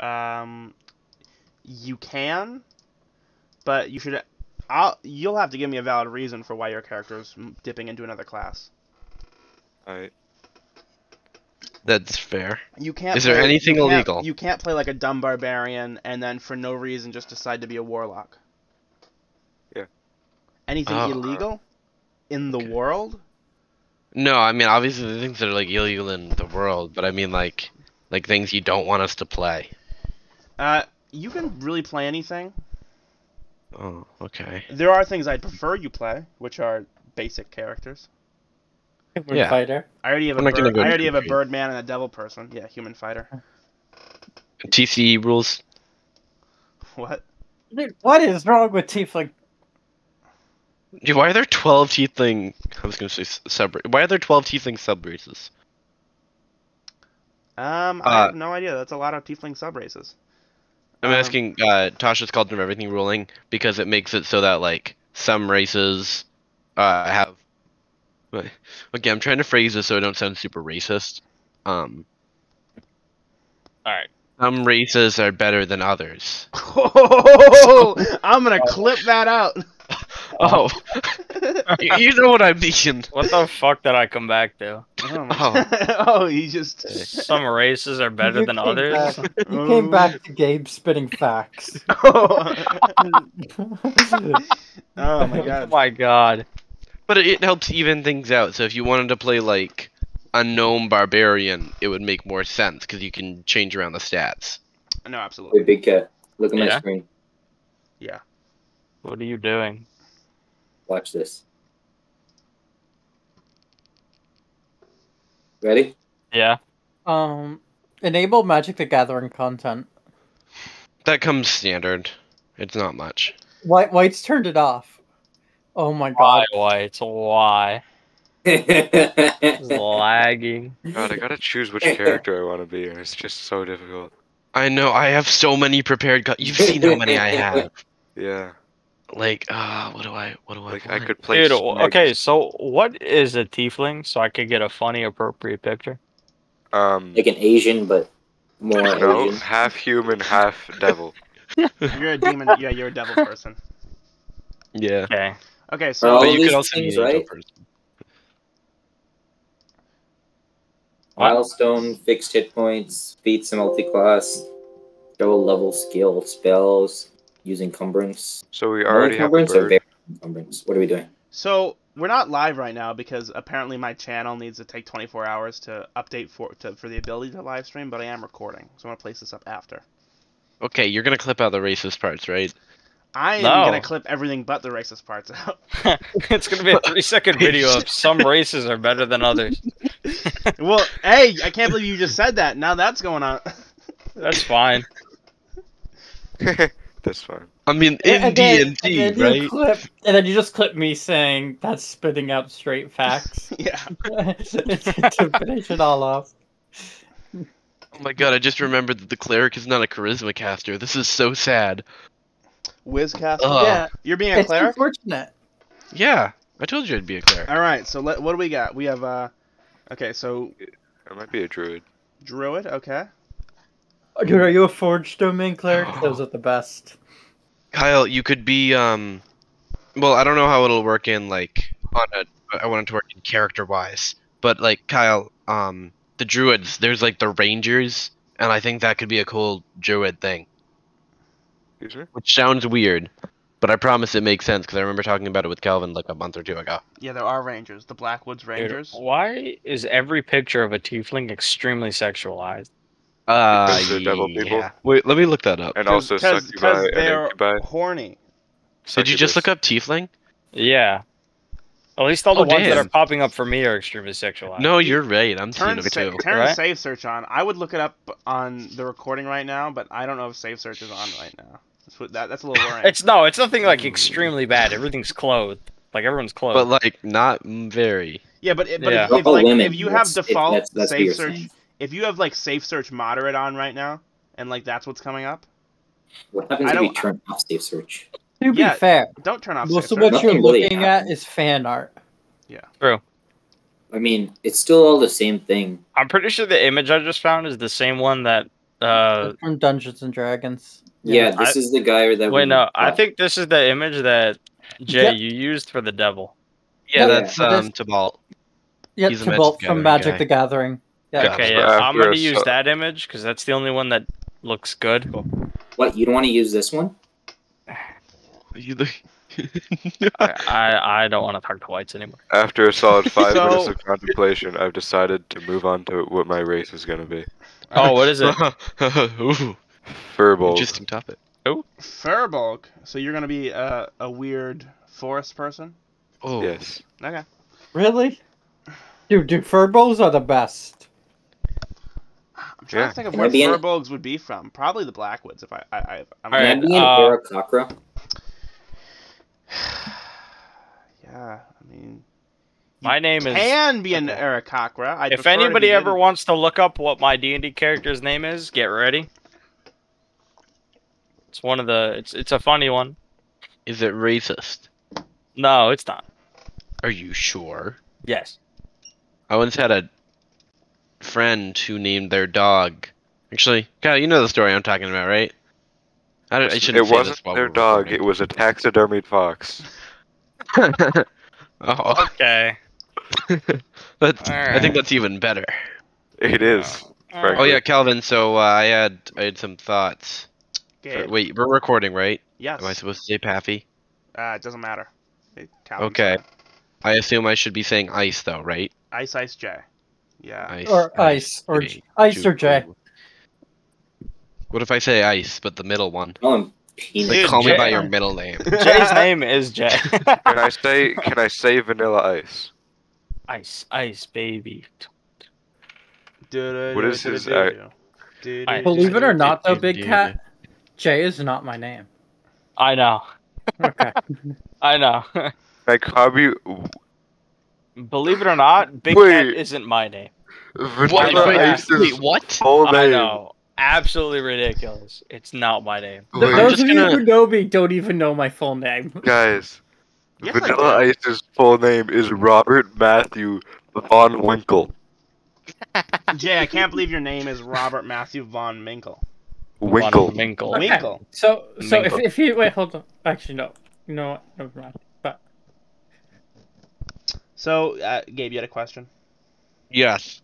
Um, you can, but you should. I'll. You'll have to give me a valid reason for why your character is dipping into another class. Alright. That's fair. You can't. Is there anything you illegal? You can't play like a dumb barbarian and then for no reason just decide to be a warlock. Yeah. Anything Oh. illegal in the Okay. world? No, I mean obviously the things that are like illegal in the world, but I mean like like things you don't want us to play. Uh, you can really play anything. Oh, okay. There are things I'd prefer you play, which are basic characters. Human Yeah. fighter. I already have a I'm not gonna bird, go I already have a too birdman and a devil person. Yeah, human fighter. TCE rules. What? Dude, what is wrong with Tiefling? Dude, why are there twelve tiefling? I was gonna say s- sub. Why are there twelve tiefling sub races? Um, I Uh, have no idea. That's a lot of tiefling sub races. I'm Um, asking uh, Tasha's Cauldron of Everything ruling because it makes it so that like some races uh, have. Wait, Okay, I'm trying to phrase this so I don't sound super racist. Um, All right. some races are better than others. Oh, I'm gonna clip that out. Oh, oh. you, you know what I mean. What the fuck did I come back to? Oh, my- Oh. oh, he just. Some races are better You than came others. back- You came back to Gabe spitting facts. Oh. oh my god. Oh god. my god. But it, it helps even things out. So if you wanted to play like a gnome barbarian, it would make more sense because you can change around the stats. No, absolutely. Hey, big cat. Look at my screen. Yeah? screen. What are you doing? Watch this. Ready? Yeah. um, enable Magic the Gathering content. That comes standard. It's not much. White White's turned it off. Oh my Why, god. White? Why? It's lagging. God, I gotta choose which character I want to be, and it's just so difficult. I know. I have so many prepared. You've seen how many I have. Yeah, Like, uh, what do I? What do I? like I want? could play. Dude, Snake. okay, so what is a tiefling so I could get a funny, appropriate picture? Um, like an Asian, but more no, Asian. half human, half devil. You're a demon. Yeah, you're a devil person. Yeah. Okay. Okay, so all But you these could also things be an angel right? person. Milestone, fixed hit points, feats and multi-class, show level skill, spells, using encumbrance. So we No already have a encumbrance or encumbrance? What are we doing? so we're not live right now because apparently my channel needs to take 24 hours to update for to, for the ability to live stream, but I am recording, so I'm gonna place this up after. Okay, you're gonna clip out the racist parts, right? I am No. gonna clip everything but the racist parts out. it's gonna be a three second video of some races are better than others. well, hey, I can't believe you just said that. Now that's going on. That's fine. That's fine. I mean, in D then- and D, and then right? clip, and then you just clip me saying that's spitting out straight facts yeah. to finish it all off. Oh my god, I just remembered that the cleric is not a charisma caster. This is so sad. Whizcast. Ugh. Yeah, You're being a it's cleric. unfortunate. Yeah, I told you I'd be a cleric. All right. So let, what do we got? We have uh. Okay, so I might be a druid. druid. Okay. Dude, are you a forged domain cleric? Those are the best. Kyle, you could be um well, I don't know how it'll work in like on a I want it to work in character wise. But like Kyle, um the druids, there's like the rangers and I think that could be a cool druid thing, Excuse me? which sounds weird, but I promise it makes sense cuz I remember talking about it with Calvin like a month or two ago. Yeah, there are rangers. The Blackwoods Dude, Rangers. why is every picture of a tiefling extremely sexualized? Uh Because they're devil people? yeah. Wait, let me look that up. And also Because succubi and they're incubi. horny. Did you just look up tiefling? Yeah. At least all the Oh, ones that are popping up for me are extremely sexualized. No, you're right. I'm seeing Turn, it sa- too. turn Right? save search on. I would look it up on the recording right now, but I don't know if save search is on right now. That's, what, that, that's a little worrying. It's no, it's nothing like extremely bad. Everything's clothed. Like everyone's clothed. But like not very. yeah, but, it, but Yeah. if, if, like, if you have that's- if default that's- that's what save search, saying. If you have like safe search moderate on right now, and like that's what's coming up, What happens I if you don't- turn off safe search? To be Yeah. fair, don't turn off most safe of what search. you're really looking at is fan art. Yeah, true. I mean, it's still all the same thing. I'm pretty sure the image I just found is the same one that Uh, from Dungeons and Dragons. Yeah, this is the guy that. wait, we no. I think this is the image that Jay Yeah. you used for the devil. Yeah, Yeah, that's but um this- Tibalt. Yeah, He's a Tibalt from Magic guy. the Gathering. Yeah. Yeah. Okay, yeah. I'm gonna use so- that image because that's the only one that looks good. What you don't want to use this one? You look- I, I I don't want to talk to whites anymore. After a solid five So- minutes of contemplation, I've decided to move on to what my race is gonna be. Oh, what is it? Ooh, Firbolg. interesting topic. Oh. Firbolg. So you're gonna be a, a weird forest person? Oh, Yes. Okay. Really? Dude, dude, furballs are the best. I'm trying Yeah. to think of Can where I be Firbolgs would be from. Probably the Blackwoods. If I, I, I I'm All Can right, be an uh, Aarakocra? Yeah, I mean, My name is. can be an Okay. Aarakocra. I'd If anybody be ever in- wants to look up what my D and D character's name is, get ready. It's one of the. It's it's a funny one. Is it racist? No, it's not. Are you sure? Yes. I once had a friend who named their dog. Actually, Kyle, you know the story I'm talking about, right? I, don't, I shouldn't it say wasn't this their we're dog. It was a taxidermied fox. oh, Okay. that's, I think that's even better. It is. Alright. Oh yeah, Calvin. So uh, I had I had some thoughts. For- wait, we're recording, right? Yes. Am I supposed to say Paffy? Uh, it doesn't matter. It counts. Okay. I assume I should be saying ice though, right? Ice Ice J. Yeah. Ice. Or ice, or J, J- ice or J. What if I say ice, but the middle one? Call him. Like, Dude, call me by your middle name. Jay's name is Jay. Can I say? Can I say Vanilla Ice? ice, ice, baby. What is his, uh, I- Believe it or not, though, Big. Cat, Jay is not my name. I know. Okay. I know. Can I call you Believe it or not, Big Wait. Cat isn't my name. Vanilla wait, Ice's wait, what? full I name? know. Absolutely ridiculous. It's not my name. Wait, Those just of you gonna- who know me don't even know my full name. guys, Yes, I Vanilla. Ice's full name is Robert Matthew Von Winkle. Jay, I can't believe your name is Robert Matthew Von Minkle. Winkle. Von Winkle. Okay. Winkle. So, so if, Minkle. if you wait, hold on. Actually, no. no, know? Never mind. But So, uh, Gabe, you had a question? Yes.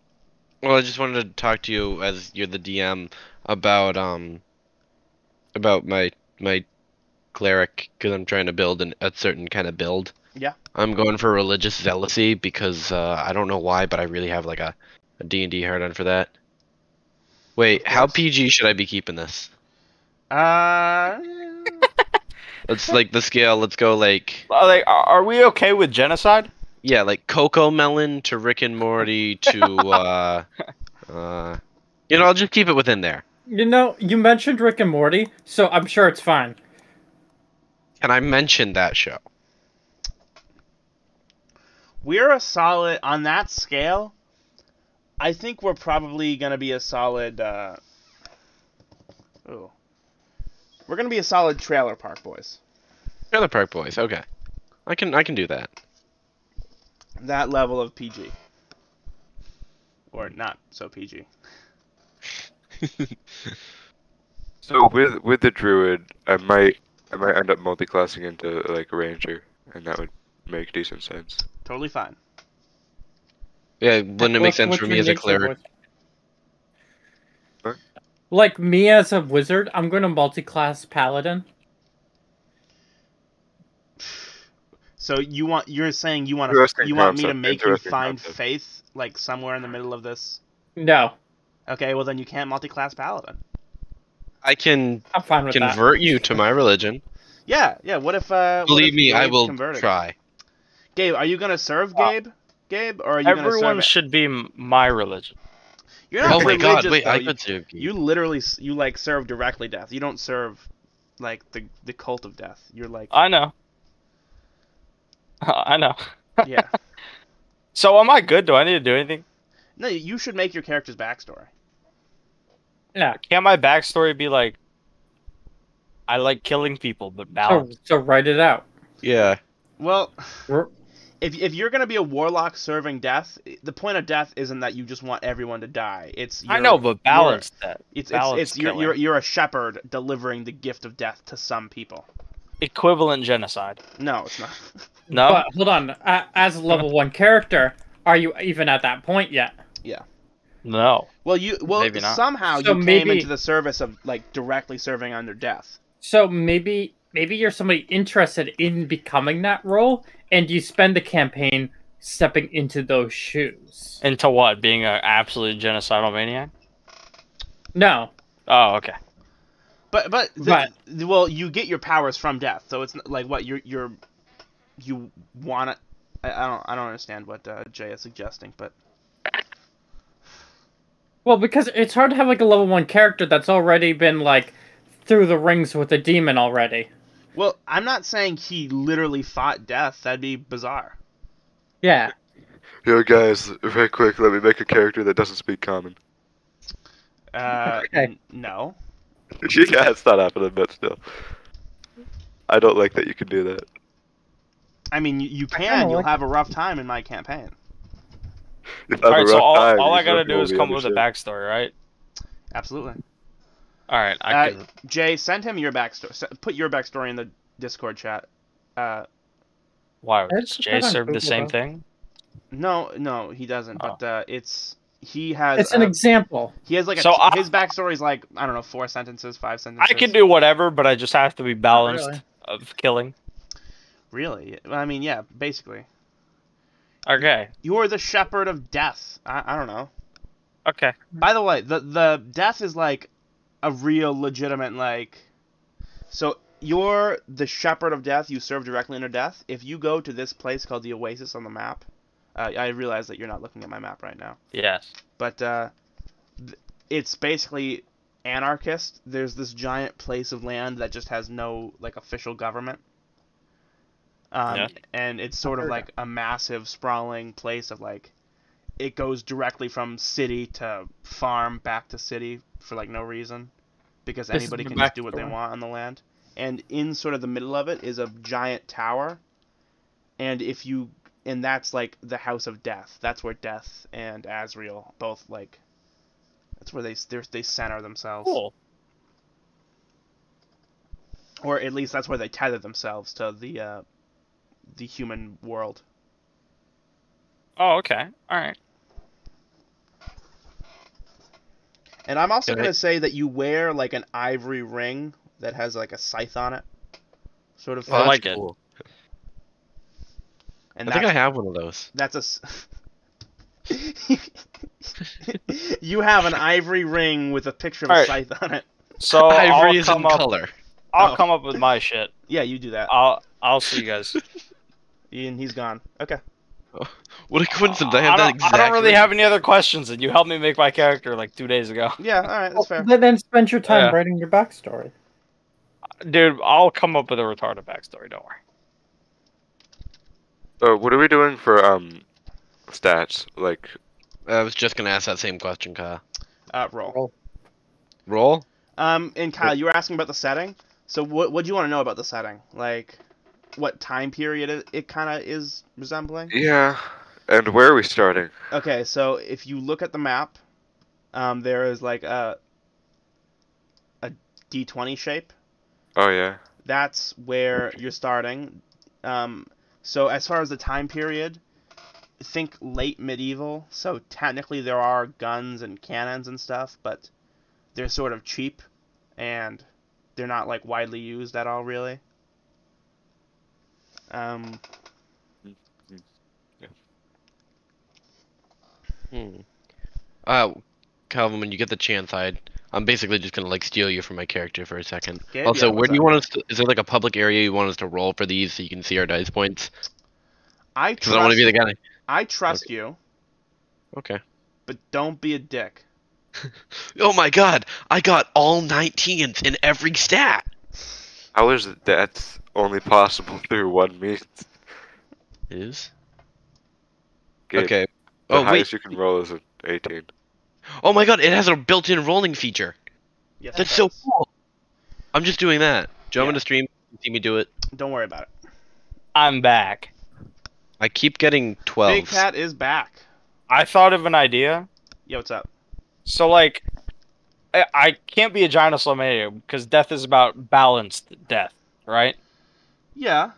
Well, I just wanted to talk to you as you're the DM about um about my my cleric because I'm trying to build an, a certain kind of build. Yeah. I'm going for religious zealousy because uh, I don't know why, but I really have like a a D and D hard on for that. Wait, how. PG should I be keeping this? Uh, Let's like the scale. Let's go like Are, they, are are we okay with genocide? Yeah, like Coco Melon to Rick and Morty to uh uh. You know, I'll just keep it within there. you know, you mentioned Rick and Morty, so I'm sure it's fine. And I mentioned that show. we're a solid on that scale. I think we're probably gonna be a solid. Uh, oh, we're gonna be a solid trailer park boys. Trailer Park Boys. Okay, I can I can do that. That level of PG, or not so PG. So with with the druid, I might I might end up multi-classing into like a ranger, and that would make decent sense. Totally fine. Yeah, wouldn't it make sense for me as a cleric? Like me as a wizard, I'm going to multi-class paladin. So you want you're saying you want to Interesting you want me to make you find concept. faith like somewhere in the middle of this? No, Okay, well then you can't multi-class paladin. I can I'm fine with that. convert you to my religion. Yeah, yeah. What if? Uh, what Believe if me, I will converted? try. Gabe, are you gonna serve Uh, Gabe? Gabe, or are you gonna Everyone serve? should be my religion. You're not Oh my god! Wait, though. I You- could serve you. You literally you like serve directly death. You don't serve like the the cult of death. You're like I know. I know. yeah. So am I good? Do I need to do anything? No, you should make your character's backstory. Yeah. Can my backstory be like, I like killing people, but So, balanced? so write it out. Yeah. Well, if if you're gonna be a warlock serving death, the point of death isn't that you just want everyone to die. It's I you're- know, but balance that. It's it's, balance it's you're, you're you're a shepherd delivering the gift of death to some people. Equivalent genocide. No, it's not. No. But hold on, as a level one character, are you even at that point yet? Yeah. No. Well, you well Maybe not. somehow So you came into the service of like directly serving under death. So maybe maybe you're somebody interested in becoming that role, and you spend the campaign stepping into those shoes. Into what? Being an absolute genocidal maniac? No, Oh, okay. But but, the, But- well, you get your powers from death, so it's like what you're you're you want to. I, I don't I don't understand what uh, Jay is suggesting, but well, because it's hard to have like a level one character that's already been like through the rings with a demon already. well, I'm not saying he literally fought death. That'd be bizarre. Yeah. Yo, guys, very quick, let me make a character that doesn't speak common. Uh, Okay. n- no. Yeah, it's not happening, but still. I don't like that you can do that. I mean, you, you can. You'll like have a rough time in my campaign. If I have All a so rough all, time, all I gotta do is come with a backstory, right? Absolutely. All right, I Uh, can. Jay, send him your backstory. Put your backstory in the Discord chat. Uh, Why? It's Does Jay serve the same though. thing? no, no, he doesn't. Oh. But uh, it's he has. It's an example. he has like a, So I- his backstory is like I don't know four sentences, five sentences. I can do whatever, but I just have to be balanced really. of killing. Really? I mean, yeah, basically. Okay. You are the shepherd of death. I, I don't know. Okay. By the way, the the death is like a real legitimate like. So you're the shepherd of death. You serve directly under death. If you go to this place called the Oasis on the map, uh, I realize that you're not looking at my map right now, Yes. but uh, th- it's basically anarchist. There's this giant place of land that just has no like official government. Um, Yeah. and it's sort of like a massive sprawling place of like it goes directly from city to farm back to city for like no reason because This anybody can just do what they want on the land and in sort of the middle of it is a giant tower and if you and that's like the house of death that's where death and Azrael both like that's where they they're- center themselves Cool. or at least that's where they tether themselves to the uh, the human world Oh, okay. All right. And I'm also gonna say that you wear like an ivory ring that has like a scythe on it, sort of. I thing. like it. Cool. And I think I have one of those. that's a. you have an ivory ring with a picture of a Alright. scythe on it. So Ivory I'll is in up. color. I'll Oh. come up with my shit. Yeah, you do that. I'll I'll see you guys. And he's gone. Okay. What a coincidence! I have that don't. I don't really have any other questions, and you helped me make my character like two days ago. Yeah. All right. That's fair. Then then spend your time Yeah. writing your backstory. Dude, I'll come up with a retarded backstory. Don't worry. Uh, what are we doing for um stats? Like, I was just gonna ask that same question, Kyle. Uh, roll. Roll. Um, and Kyle, you were asking about the setting. So what what do you want to know about the setting? Like, what time period it, it kind of is resembling? yeah. And where are we starting? Okay, so if you look at the map, um, there is like a a D20 shape. Oh yeah. That's where you're starting. Um, so as far as the time period, think late medieval. So technically there are guns and cannons and stuff, but they're sort of cheap and they're not like widely used at all really. Um, Hmm. Uh, Calvin, when you get the chance, I I'm basically just gonna like steal you from my character for a second. Gabe, also, yeah, where do you want us to? Is there like a public area you want us to roll for these so you can see our dice points? I Because I don't want trust to be the guy. I trust you, Okay. but don't be a dick. Oh my God! I got all 19s in every stat. How is that only possible through one means? Is Gabe, okay. The Oh wait. highest you can roll is an 18. Oh my God! It has a built-in rolling feature. Yes, That's so cool. I'm just doing that. Jump Yeah. into stream. See me do it. Don't worry about it. I'm back. I keep getting 12. Big Cat is back. I thought of an idea. Yo, what's up? So like, I, I can't be a giant gynoslomania because death is about balanced death, right? Yeah.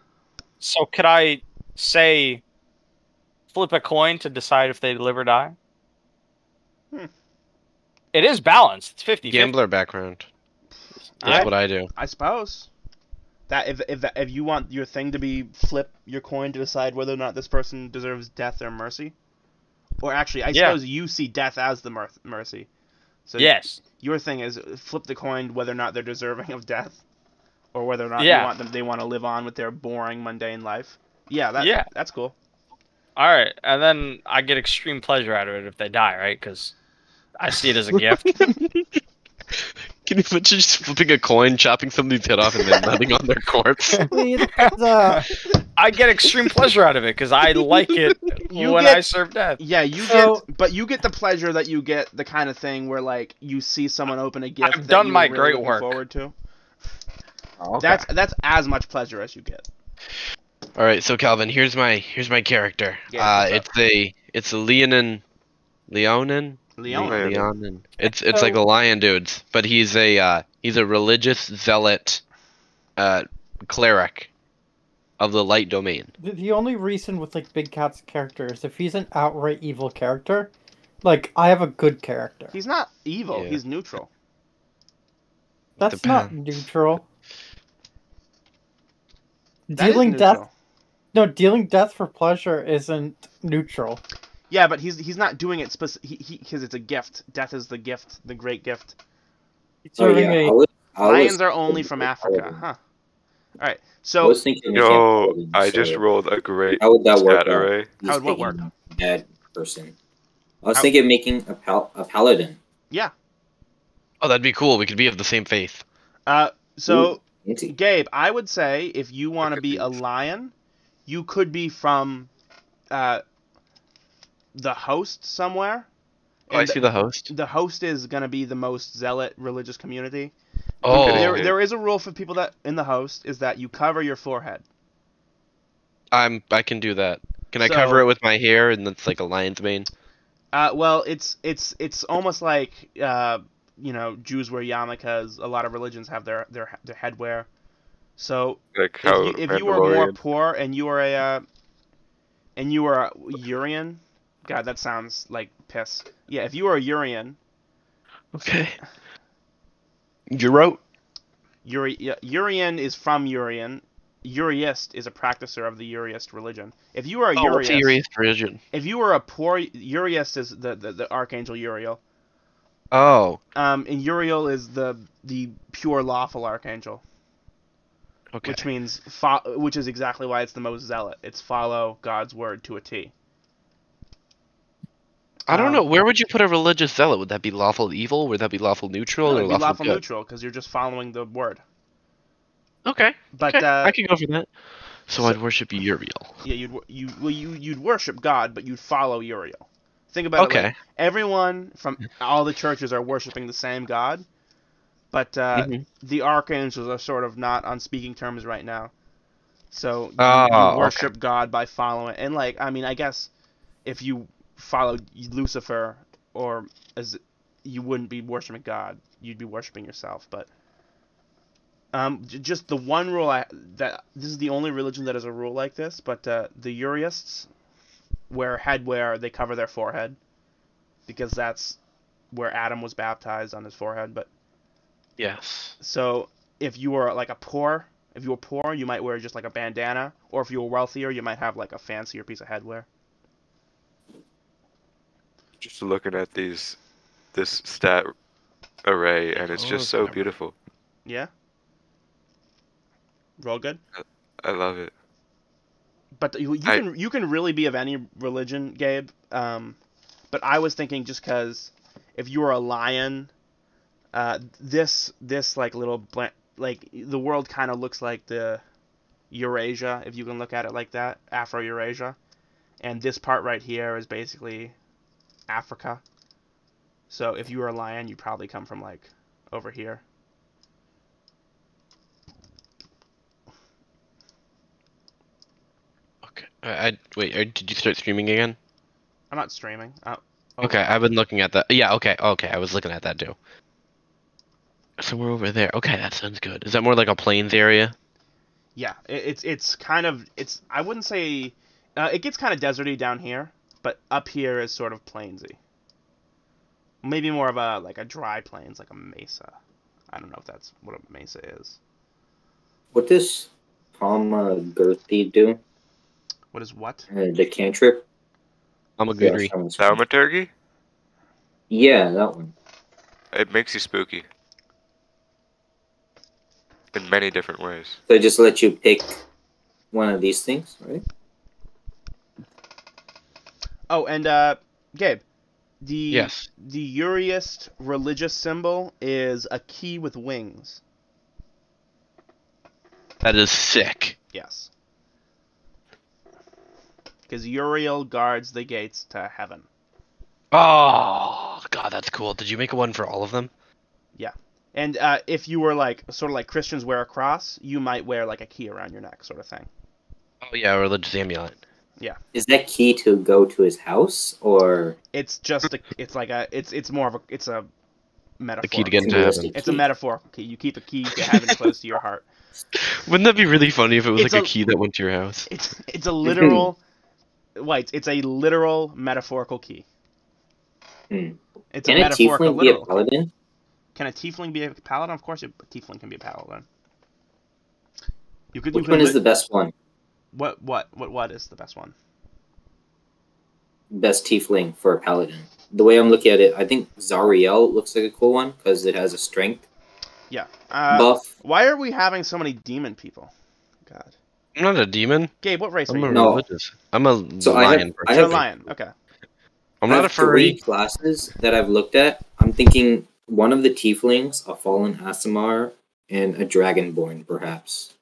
So could I say, flip a coin to decide if they live or die? It is balanced. It's 50 Gambler background. I- That's what I do. I suppose. That if if if you want your thing to be flip your coin to decide whether or not this person deserves death or mercy, or actually, I Yeah. suppose you see death as the mer- mercy. So Yes. your thing is flip the coin whether or not they're deserving of death, or whether or not Yeah. you want them they want to live on with their boring mundane life. Yeah, that Yeah. that's cool. All right, and then I get extreme pleasure out of it if they die, right? Because I see it as a gift. Can you imagine just flipping a coin, chopping somebody's head off, and then landing on their corpse? I get extreme pleasure out of it because I like it You when get- I serve death. Yeah, you So- get, but you get the pleasure that you get the kind of thing where like you see someone open a gift. I've that done you my really great work. Forward to. Okay. That's that's as much pleasure as you get. All right, so Calvin, here's my here's my character. Yeah, uh, it's a it's a Leonin, Leonin, Leon. Leon. Leonin. It's it's like the lion dudes, but he's a uh, he's a religious zealot, uh, cleric, of the light domain. the the only reason with like Big Cat's character is if he's an outright evil character, like I have a good character. He's not evil. Yeah. He's neutral. That's not neutral. That is Dealing death, no, dealing death for pleasure isn't neutral. Yeah, but he's he's not doing it spec- he because it's a gift. Death is the gift, the great gift. Oh Serving yeah, a- I was, I was Lions are only from Africa, paladin. huh? All right. I So was thinking Yo, paladin, I just so rolled a great How would that work? stat out? array. How would what taking work? a Bad person. I was How- thinking making a, pal- a paladin. Yeah. Oh, that'd be cool. We could be of the same faith. uh so Fancy. Gabe, I would say if you want to be a lion, you could be from uh the host somewhere. Oh, I see the host. the host is going to be the most zealot religious community. Oh, there, there is a rule for people that in the host is that you cover your forehead. I'm I can do that. Can I So- cover it with my hair and it's like a lion's mane? Uh, well, it's it's it's almost like uh, you know Jews wear yarmulkes. A lot of religions have their their their headwear. So Like if you, if you were more poor and you were a uh, and you were a Urian, God, that sounds like piss. Yeah, if you were a Urian, Okay. Euro. Uri, yeah, Urian is from Urian. Uriist is a practicer of the Uriist religion. If you are a Oh, what's the Uriist, religion? if you were a poor Uriist is the, the, the archangel Uriel. Oh, Um, and Uriel is the the pure lawful archangel, okay. which means fo- which is exactly why it's the most zealot. It's follow God's word to a T. I don't um, know. Where would you put a religious zealot? Would that be lawful evil? Would that be lawful neutral No, or lawful, lawful neutral because you're just following the word. Okay. But okay. uh, I can go for that. So, so- I'd worship Uriel. yeah, you'd you well you you'd worship God, but you'd follow Uriel. Think about it. Okay. Like, everyone from all the churches are worshiping the same God, but uh, Mhm. the archangels are sort of not on speaking terms right now. So you, Oh, you okay. worship God by following, and like I mean, I guess if you followed Lucifer, or as you wouldn't be worshiping God, you'd be worshiping yourself. But um, j- just the one rule I that this is the only religion that has a rule like this, but uh, the Uriists wear headwear; they cover their forehead because that's where Adam was baptized on his forehead. But Yes. so if you were like a poor, if you were poor, you might wear just like a bandana, or if you were wealthier, you might have like a fancier piece of headwear. Just looking at these, this stat array, and it's Oh, just so beautiful. Yeah. Roll good. I love it. But you, you I- can you can really be of any religion, Gabe. Um, but I was thinking just because if you were a lion, uh, this this like little like the world kind of looks like the Eurasia if you can look at it like that, Afro Eurasia, and this part right here is basically Africa. So if you were a lion, you'd probably come from like over here. Okay. I, I wait. uh, Did you start streaming again? I'm not streaming. Uh, oh, Okay, I've been looking at that. Yeah, okay, okay, I was looking at that too. So we're over there. Okay, that sounds good. Is that more like a plains area? Yeah, it, it's it's kind of it's I wouldn't say uh, it gets kind of deserty down here, but up here is sort of plainsy. Maybe more of a like a dry plains, like a mesa. I don't know if that's what a mesa is. What does Thaumaturgy do? What is what? Uh, the cantrip? I'm a Yeah, good read. sounds- Thaumaturgy? Yeah, that one. It makes you spooky. In many different ways. So I just let you pick one of these things, right? Oh, and uh, Gabe, the Yes. the Uriist religious symbol is a key with wings. That is sick. Yes. Because Uriel guards the gates to heaven. Oh god, that's cool. Did you make one for all of them? Yeah. And uh, if you were like sort of like Christians wear a cross, you might wear like a key around your neck, sort of thing. Oh yeah, a religious amulet. Is that key to go to his house or It's just a, it's like a, it's it's more of a, it's a metaphor. The key to get into heaven. symbolistic It's a key? metaphorical key. You keep a key to heaven close to your heart. Wouldn't that be really funny if it was It's like a, a- key that went to your house? It's it's a literal, wait, it's it's a literal metaphorical key. Hmm. It's Can a a metaphorical tiefling be a paladin? Can a tiefling be a paladin? Of course, a tiefling can be a paladin. You could. Which you could one is the best one? What what what what is the best one? Best tiefling for a paladin. The way I'm looking at it, I think Zariel looks like a cool one because it has a strength Yeah. Uh, buff. why are we having so many demon people? God. I'm not a demon. Gabe, what race I'm are you? No. religious. I'm a So I have- lion I person. A have- lion. Okay. I'm I not a have three furry. classes that I've looked at. I'm thinking one of the tieflings, a fallen Aasimar, and a dragonborn, perhaps.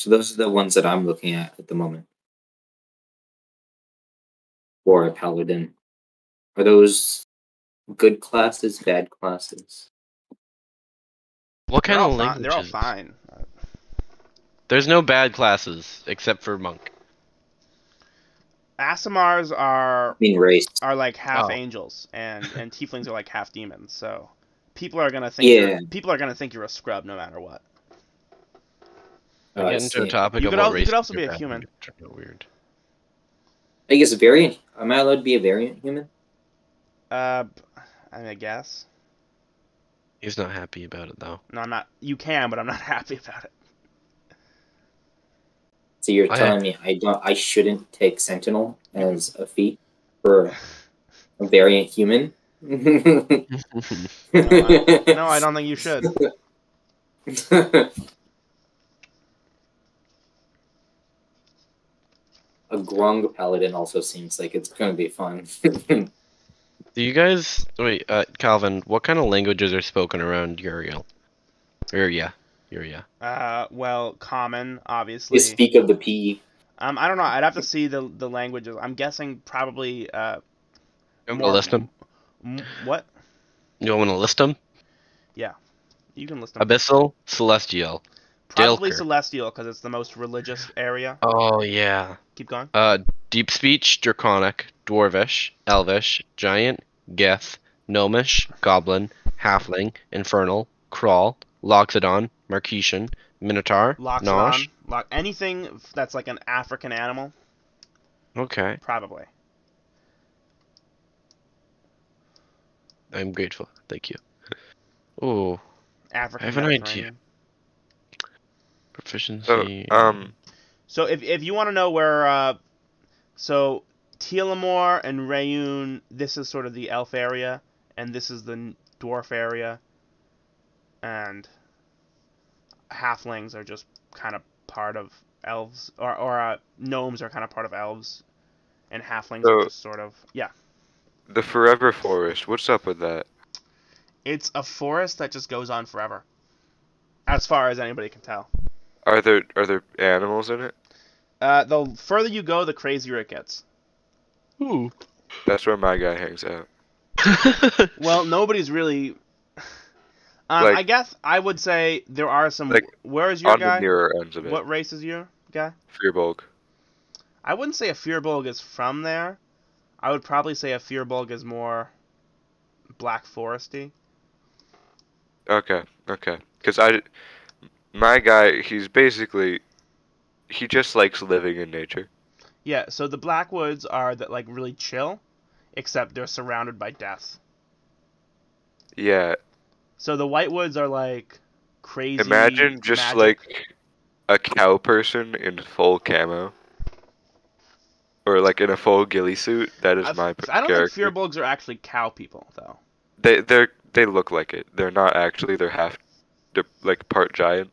So those are the ones that I'm looking at at the moment. Or a paladin. Are those good classes, bad classes? What They're kind of fi- language? They're all fine. There's no bad classes except for monk. Aasimars are I mean, race. are like half Oh. angels, and and tieflings are like half demons. So people are gonna think Yeah. people are gonna think you're a scrub no matter what. I I get into a topic You of could al- you could also be a human. Weird. I guess a variant. Am I allowed to be a variant human? Uh, I, mean, I guess. He's not happy about it though. No, I'm not. You can, but I'm not happy about it. So you're I- telling me I don't I shouldn't take Sentinel as a feat for a variant human? No, I, no, I don't think you should. A Grung paladin also seems like it's gonna be fun. Do you guys wait, uh, Calvin? What kind of languages are spoken around Uriel? Uria, Uria. Uh, well, common, we obviously. speak of the P. Um, I don't know. I'd have to see the the languages. I'm guessing probably. Uh, You want me to list them? what? You want to list them? Yeah, you can list them. Abyssal, Celestial. Probably Dalker. celestial because it's the most religious area. Oh yeah. Keep going. Uh, Deep Speech, Draconic, Dwarvish, Elvish, Giant, Gith, Gnomish, Goblin, Halfling, Infernal, Kraul, Loxodon, Marquesian, Minotaur, Loxodon. Naush. Lo- anything that's like an African animal, Okay, probably. I'm grateful. Thank you. Oh, African. I have an idea. Mediterranean. proficiency. So, um, So if if you want to know where, uh, so Telemore and Rayun, this is sort of the elf area, and this is the dwarf area, and halflings are just kind of part of elves, or or uh, gnomes are kind of part of elves, and halflings are just sort of yeah. the Forever Forest. What's up with that? It's a forest that just goes on forever, as far as anybody can tell. Are there are there animals in it? Uh, the further you go, the crazier it gets. Ooh. That's where my guy hangs out. Well, nobody's really. Um, Like- I guess I would say there are some. Like, where is your On guy? the nearer ends of it. What race is your guy? Firbolg. I wouldn't say a Firbolg is from there. I would probably say a Firbolg is more Black Foresty. Okay, okay. Because I, my guy, he's basically, he just likes living in nature. Yeah, so the Blackwoods are that like really chill, except they're surrounded by death. Yeah, So the Whitewoods are like crazy. imagine just magic- like a cow person in full camo. Or like in a full ghillie suit. That is I, my I don't character. think Firbolgs are actually cow people though. They they're they look like it. They're not actually. They're half. They're like part giant.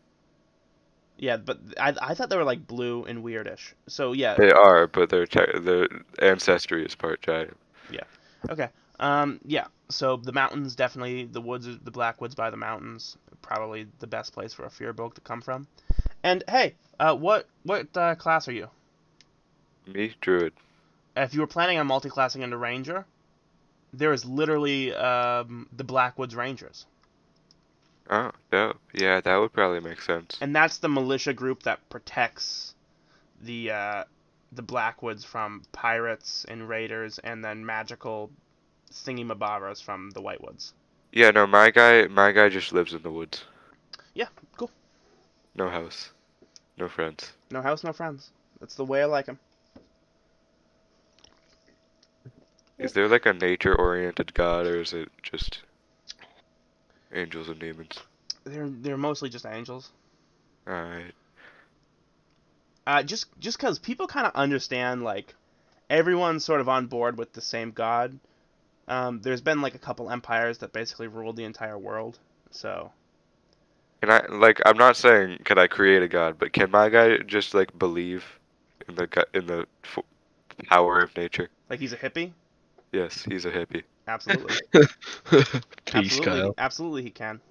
Yeah, but I, I thought they were like blue and weirdish. So yeah, They are, but their their ancestry is part giant. Yeah. Okay. Um, yeah. So the mountains definitely the woods, the Blackwoods by the mountains, probably the best place for a Firbolg to come from. And hey, uh, what what uh, class are you? Me, druid. If you were planning on multi-classing into Ranger, there is literally um, the Blackwoods Rangers. Oh, dope. Yeah, that would probably make sense. and that's the militia group that protects the uh, the Blackwoods from pirates and raiders, and then magical thingy-mabobbers from the Whitewoods. Yeah, no, my guy, my guy just lives in the woods. Yeah, cool. No house, no friends. No house, no friends. That's the way I like him. Is there like a nature-oriented god, or is it just angels and demons? They're they're mostly just angels. Alright. Uh, just just because people kind of understand like everyone's sort of on board with the same god. Um, there's been like a couple empires that basically ruled the entire world. So Can I like? I'm not saying can I create a god, but can my guy just like believe in the go- in the f- power of nature? like he's a hippie. Yes, he's a hippie. Absolutely. Peace, absolutely. Kyle. Absolutely, he can.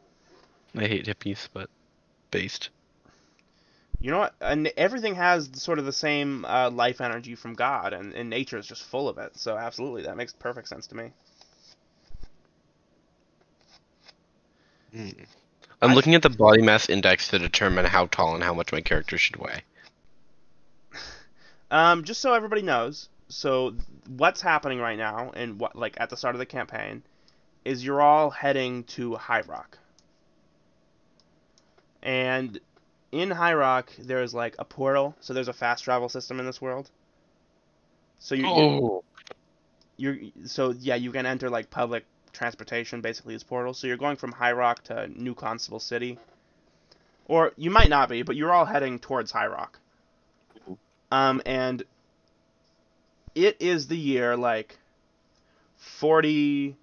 I hate hippies, but based. You know what? And everything has sort of the same uh, life energy from God, and, and nature is just full of it. So absolutely, that makes perfect sense to me. I'm I- looking at the body mass index to determine how tall and how much my character should weigh. Um, just so everybody knows, so what's happening right now, and what like at the start of the campaign, is you're all heading to High Rock. And in High Rock, there's like a portal, so there's a fast travel system in this world. So you Oh, you're so yeah you can enter like public transportation basically as portals. So you're going from high rock to new constable city. Or you might not be but you're all heading towards high rock. Um and it is the year like 40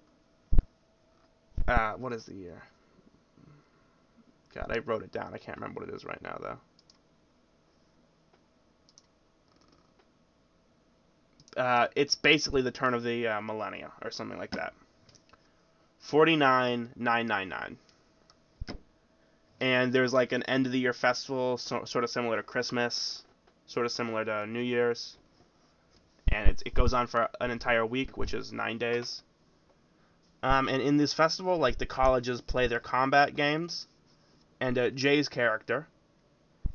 uh what is the year god i wrote it down i can't remember what it is right now though uh, it's basically the turn of the uh, millennia or something like that. Forty nine nine nine nine. And there's like an end of the year festival, so, sort of similar to Christmas, sort of similar to New Year's, and it it goes on for an entire week, which is nine days. Um, and in this festival, like the colleges play their combat games, and uh, Jay's character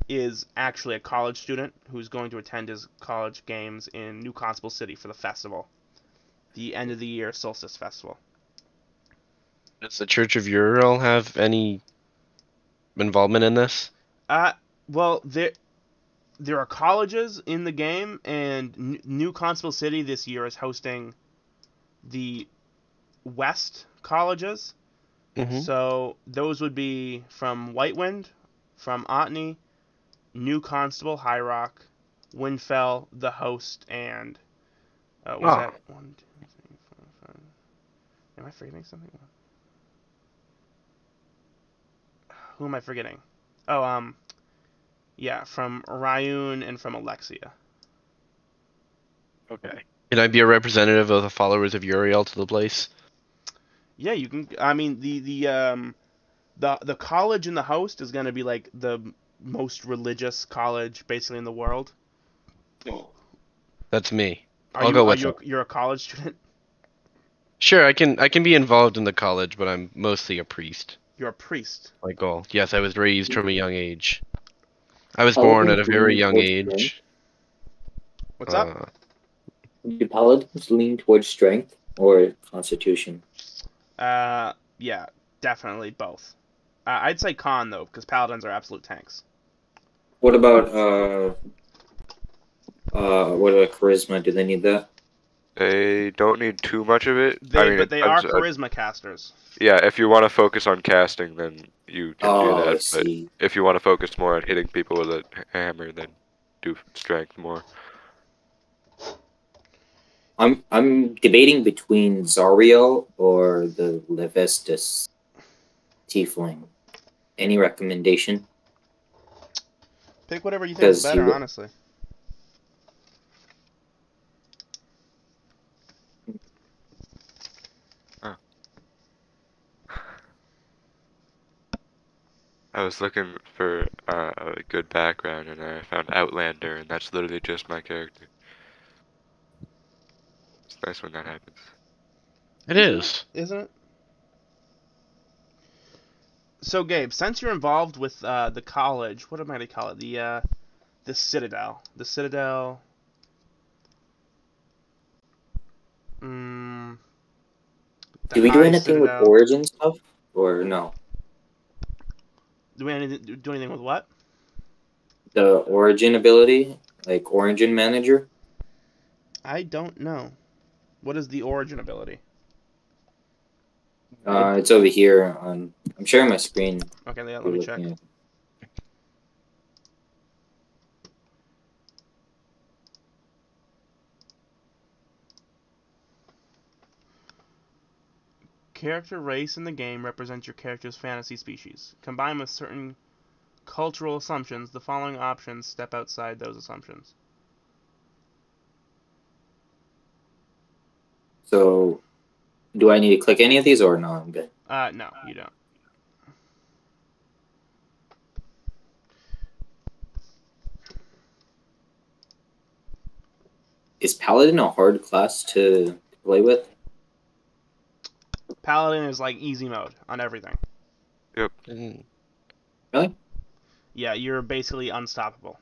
is actually a college student who's going to attend his college games in New Constable City for the festival, the end of the year solstice festival. does the Church of Uriel have any involvement in this? Uh, well, there there are colleges in the game, and N- New Constable City this year is hosting the West colleges. Mhm. So those would be from Whitewind, from Otney, New Constable, High Rock, Windfell, The Host, and uh, was Oh. that one, two, three, four, five? Am I forgetting something? Who am I forgetting? Oh, um, yeah, from Ryun and from Alexia. Okay. Can I be a representative of the followers of Uriel to the place? Yeah, you can. I mean, the the um, the the college in the host is gonna be like the most religious college basically in the world. That's me. Are I'll you, go with you. You're a college student. Sure, I can I can be involved in the college, but I'm mostly a priest. You're a priest. My goal. Yes, I was raised from a young age. I was How born at a very young when you were age. What's up? Uh, Do paladins lean towards strength or constitution? Uh, yeah, definitely both. Uh, I'd say con though, because paladins are absolute tanks. What about uh uh what about charisma? Do they need that? They don't need too much of it. They, I mean, but they I'm are s- charisma casters. yeah, if you want to focus on casting, then you can Oh, do I that. But see. if you want to focus more on hitting people with a hammer, then do strength more. I'm I'm debating between Zariel or the Levistus tiefling. Any recommendation? Pick whatever you think is Because you better, would- honestly. I was looking for uh, a good background, and I found Outlander, and that's literally just my character. It's nice when that happens. it is. Isn't it? So, Gabe, since you're involved with uh, the college, what am I going to call it? The uh, the Citadel. The Citadel. Mm, the Do we do High anything with origin stuff or no? Do we anything, do anything with what? The origin ability, like origin manager. I don't know. What is the origin ability? Uh, it's over here on. I'm sharing my screen. Okay, yeah, let me check. at- Character race in the game represents your character's fantasy species. Combined with certain cultural assumptions, the following options step outside those assumptions. So, do I need to click any of these or no? I'm good. Uh, no, you don't. Is Paladin a hard class to play with? Paladin is like easy mode on everything. Yep. Mm. Really? Yeah, you're basically unstoppable.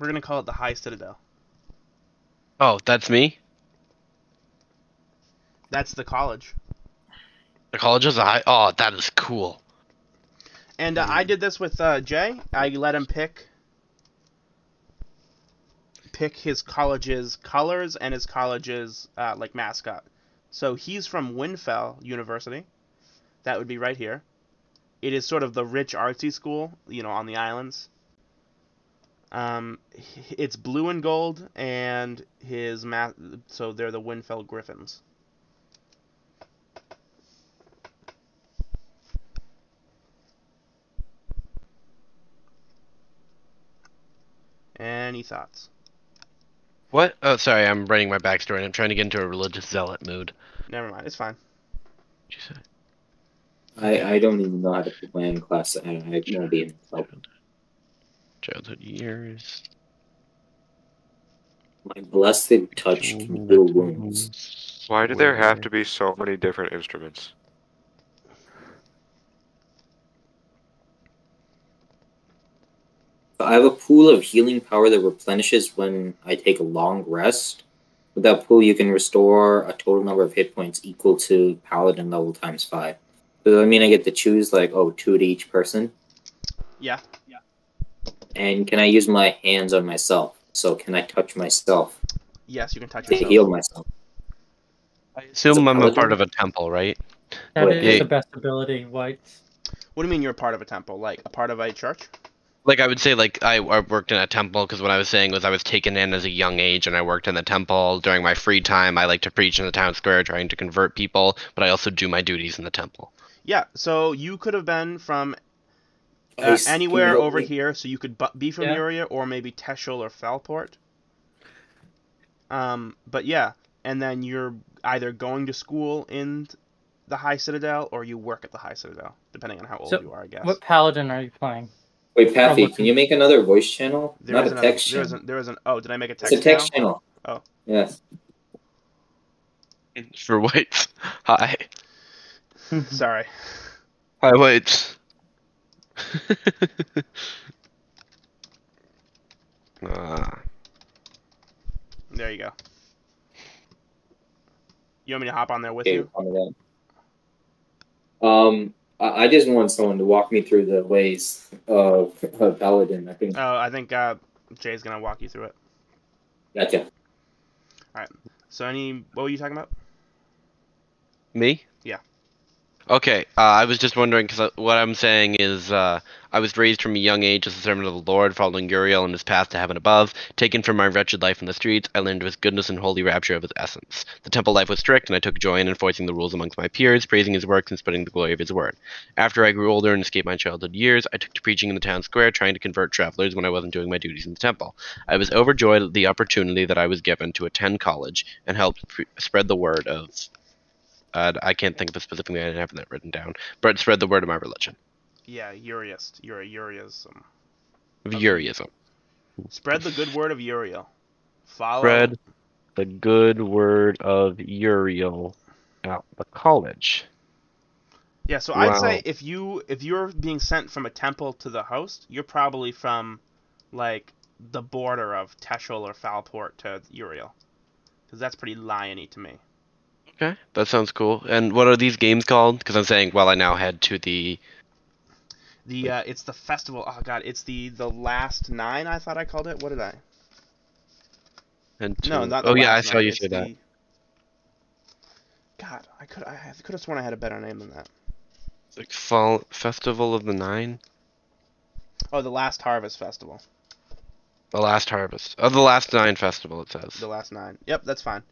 We're gonna call it the High Citadel. Oh, that's me. That's the college. The college is a high. Oh, that is cool. And uh, I did this with uh, Jay. I let him pick pick his college's colors and his college's uh, like mascot. So he's from Winfell University. That would be right here. It is sort of the rich artsy school, you know, on the islands. Um, it's blue and gold, and his ma- so they're the Winfell Griffins. Any thoughts? What? Oh, sorry. I'm writing my backstory. and I'm trying to get into a religious zealot mood. Never mind. It's fine. What'd you say? I, I don't even know how to pick my own class. I, I won't be in help. Childhood years. My blessed touch can heal wounds. Why do there have to be so many different instruments? I have a pool of healing power that replenishes when I take a long rest. With that pool, you can restore a total number of hit points equal to Paladin level times five. Does that mean I get to choose like oh two to each person? Yeah. And can I use my hands on myself? So can I touch myself Yes, you can touch to yourself. heal myself? I assume I'm a part of a temple, right? That Wait, is yeah. the best ability, Whites. What do you mean you're a part of a temple? Like a part of a church? Like I would say, like I, I worked in a temple because what I was saying was I was taken in as a young age and I worked in the temple during my free time. I like to preach in the town square, trying to convert people, but I also do my duties in the temple. Yeah. So you could have been from uh, anywhere over help me? here, so you could bu- be from Yeah. Uria or maybe Teschel or Felport. Um, but yeah, and then you're either going to school in the High Citadel or you work at the High Citadel, depending on how old So, you are, I guess. What paladin are you playing? Wait, Paffy, can you make another voice channel? There Not is a another- text there channel. is an, there is an. Oh, did I make a text channel? It's text? a text channel? channel. Oh. Yes. For whites, hi, Sorry. hi whites. Ah, There you go. You want me to hop on there with Okay, you? Um, I, I just want someone to walk me through the ways of, of Paladin. I think. Oh, I think uh, Jay's gonna walk you through it. Gotcha. All right. So, any what were you talking about? me? Okay, uh, I was just wondering because what I'm saying is uh, I was raised from a young age as a servant of the Lord, following Uriel in his path to heaven above. Taken from my wretched life in the streets, I learned of his goodness and holy rapture of his essence. The temple life was strict, and I took joy in enforcing the rules amongst my peers, praising his works and spreading the glory of his word. After I grew older and escaped my childhood years, I took to preaching in the town square, trying to convert travelers when I wasn't doing my duties in the temple. I was overjoyed at the opportunity that I was given to attend college and help pre- spread the word of. Uh, I can't think of it specifically. I didn't have that written down, but spread the word of my religion, Yeah, Uriist. You're a Uriism. of Uriism. Spread the good word of Uriel. Follow. Spread the good word of Uriel at the college. Yeah, so I'd say if you if you're being sent from a temple to the host, you're probably from like the border of Teschel or Falport to Uriel, because that's pretty liony to me. Okay, that sounds cool. And what are these games called? Because I'm saying, well, I now head to the. The uh, it's the festival. Oh god, it's the the last nine. I thought I called it. What did I? And to, No, not. The Oh yeah, I saw nine, you say that. the- God, I could I could have sworn I had a better name than that. It's like fall festival of the nine, Oh, the last harvest festival. the last harvest of the last nine festival. It says. The last nine. Yep, that's fine.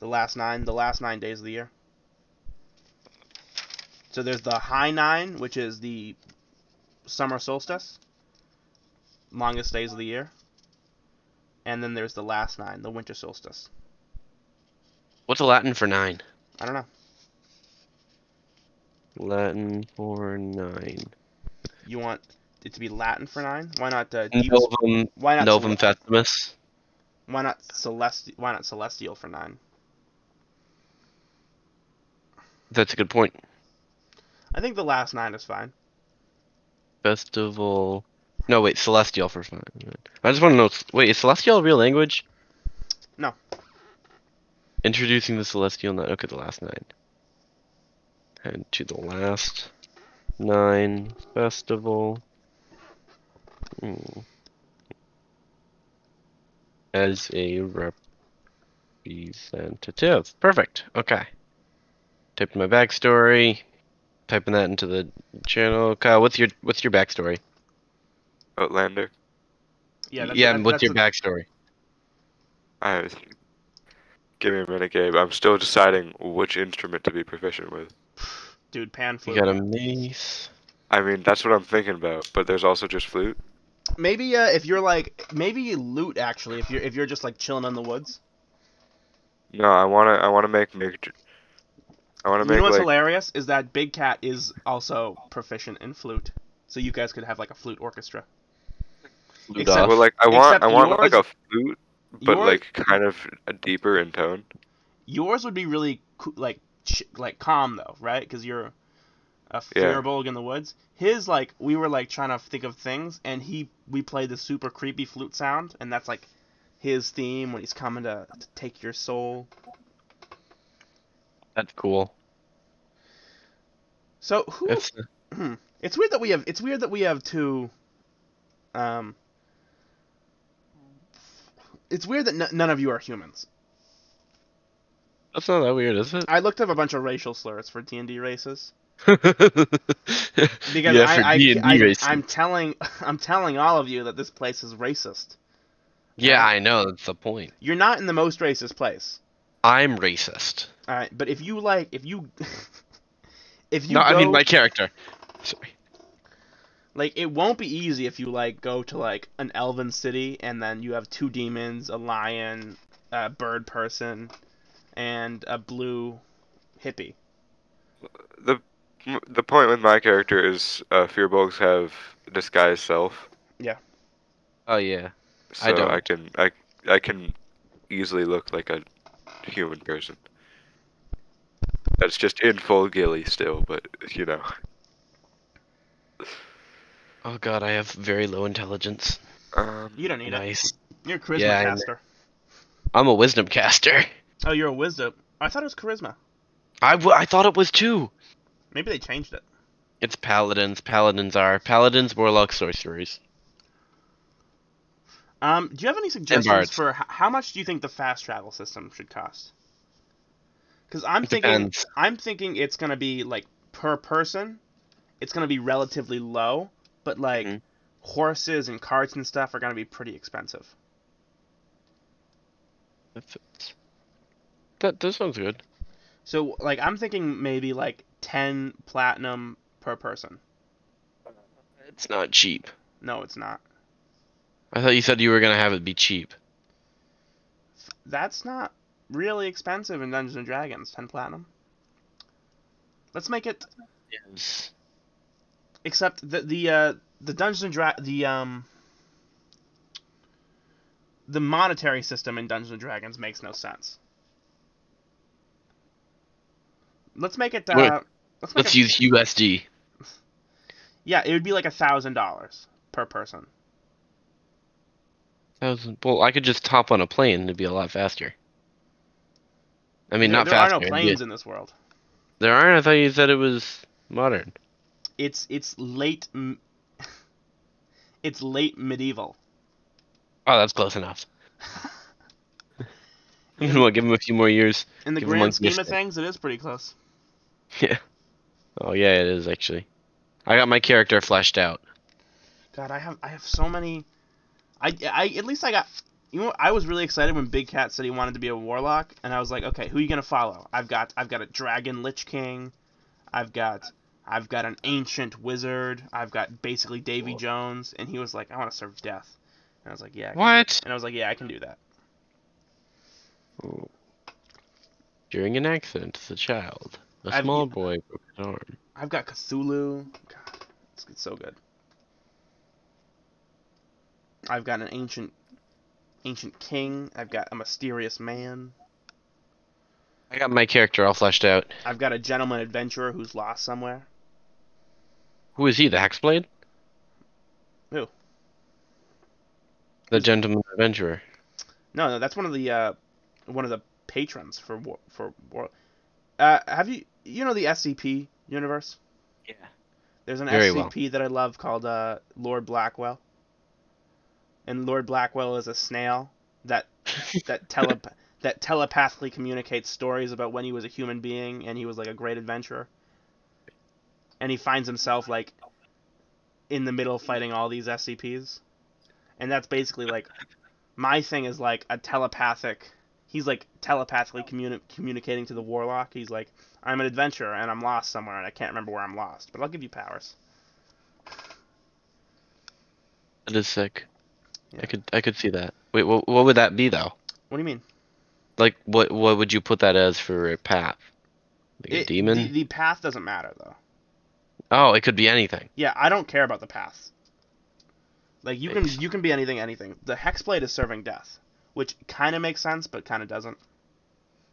The last nine. The last nine days of the year. So there's the high nine, which is the summer solstice, longest days of the year, and then there's the last nine, the winter solstice. What's the Latin for nine? I don't know. Latin for nine. You want it to be Latin for nine? Why not? Uh, Novum why not? Novum Festimus. why not celestial? Why not celestial for nine? That's a good point. I think the last nine is fine. Festival. No, wait, Celestial for fun. I just want to know. Wait, is Celestial a real language? No. Introducing the Celestial nine. Okay, the last nine. And to the last nine festival. Hmm. As a representative. Perfect. Okay. Typed my backstory. Typing that into the channel. Kyle, what's your what's your backstory? Outlander. Yeah. That, yeah, that- and what's that's your a- backstory? I give me a minute, Gabe. I'm still deciding which instrument to be proficient with. Dude, pan flute. You flute. got a mace. I mean, that's what I'm thinking about. But there's also just flute. Maybe uh, if you're like maybe loot actually if you're if you're just like chilling in the woods. No, I wanna I wanna make make. I wanna You know what's like hilarious is that Big Cat is also proficient in flute, so you guys could have like a flute orchestra. Luda. Except- well like I want I want like a flute, but yours- like kind of a deeper in tone. Yours would be really like like calm though, right? Because you're a Yeah. In the woods. His like we were like trying to think of things, and he we played the super creepy flute sound, and that's like his theme when he's coming to, to take your soul. That's cool. So who It's It's weird that we have. It's weird that we have two. Um. It's weird that n- none of you are humans. that's not that weird, is it? I looked up a bunch of racial slurs for D and D races because yeah, I, I, D&D I, races. I'm telling I'm telling all of you that this place is racist. Yeah, I know. That's the point. You're not in the most racist place. I'm racist. All right, but if you like, if you, if you no, go, I mean my character. Sorry. like it won't be easy if you like go to like an elven city and then you have two demons, a lion, a bird person, and a blue hippie. The the point with my character is uh, firbolgs have disguise self, Yeah. Oh yeah. so I don't. I can I I can easily look like a human person. That's just in full gilly still, but you know. Oh god, I have very low intelligence. Um, You don't need it. Nice. You're a charisma Yeah, I know. caster. I'm a wisdom caster. Oh, you're a wisdom. I thought it was charisma. I, w- I thought it was too. Maybe they changed it. It's paladins. Paladins are paladins, warlocks, sorcerers. Um, do you have any suggestions for h- how much do you think the fast travel system should cost? Because I'm It thinking, depends. I'm thinking it's gonna be like per person, it's gonna be relatively low, but like Mhm. horses and carts and stuff are gonna be pretty expensive. That that sounds good. So like I'm thinking maybe like ten platinum per person. It's not cheap. No, it's not. I thought you said you were gonna have it be cheap. That's not really expensive in Dungeons and Dragons. Ten platinum. Let's make it Yes. except the the uh, the Dungeons and Dra- the um the monetary system in Dungeons and Dragons makes no sense. Let's make it. Uh, let's make Let's it, use USD. Yeah, it would be like a thousand dollars per person. Thousand. Well, I could just hop on a plane. It'd be a lot faster. I mean, there, not there faster. are no planes in this world. There aren't. I thought you said it was modern. It's it's late. It's late medieval. Oh, that's close enough. You know what? Give him a few more years. In the Give grand scheme of things, it is pretty close. Yeah. Oh yeah, it is actually. I got my character fleshed out. God, I have I have so many. I I at least I got. You know, I was really excited when Big Cat said he wanted to be a warlock, and I was like, okay, who are you gonna follow? I've got I've got a dragon lich king, I've got I've got an ancient wizard, I've got basically Davy Jones, and he was like, I want to serve death, and I was like, yeah, I What? and I was like, yeah, I can do that. During an accident as a child, a I've- small boy broke his arm. I've got Cthulhu. God, it's, it's so good. I've got an ancient ancient king. I've got a mysterious man. I got my character all fleshed out. I've got a gentleman adventurer who's lost somewhere. Who is he? The Hexblade? Who? The gentleman adventurer. No, no, that's one of the uh, one of the patrons for war, for war. Uh, have you you know the SCP universe? Yeah. There's an Very SCP well. that I love called uh, Lord Blackwood. And Lord Blackwood is a snail that that telep- that telepathically communicates stories about when he was a human being and he was like a great adventurer. And he finds himself like in the middle fighting all these SCPs. And that's basically like my thing is like a telepathic he's like telepathically communi- communicating to the warlock. He's like I'm an adventurer and I'm lost somewhere and I can't remember where I'm lost, but I'll give you powers. That is sick. Yeah. I could I could see that. Wait, what what would that be though? What do you mean? Like what what would you put that as for a path? Like a demon? The, the path doesn't matter though. Oh, it could be anything. Yeah, I don't care about the path. Like you can you can be anything anything. The hexblade is serving death, which kind of makes sense but kind of doesn't.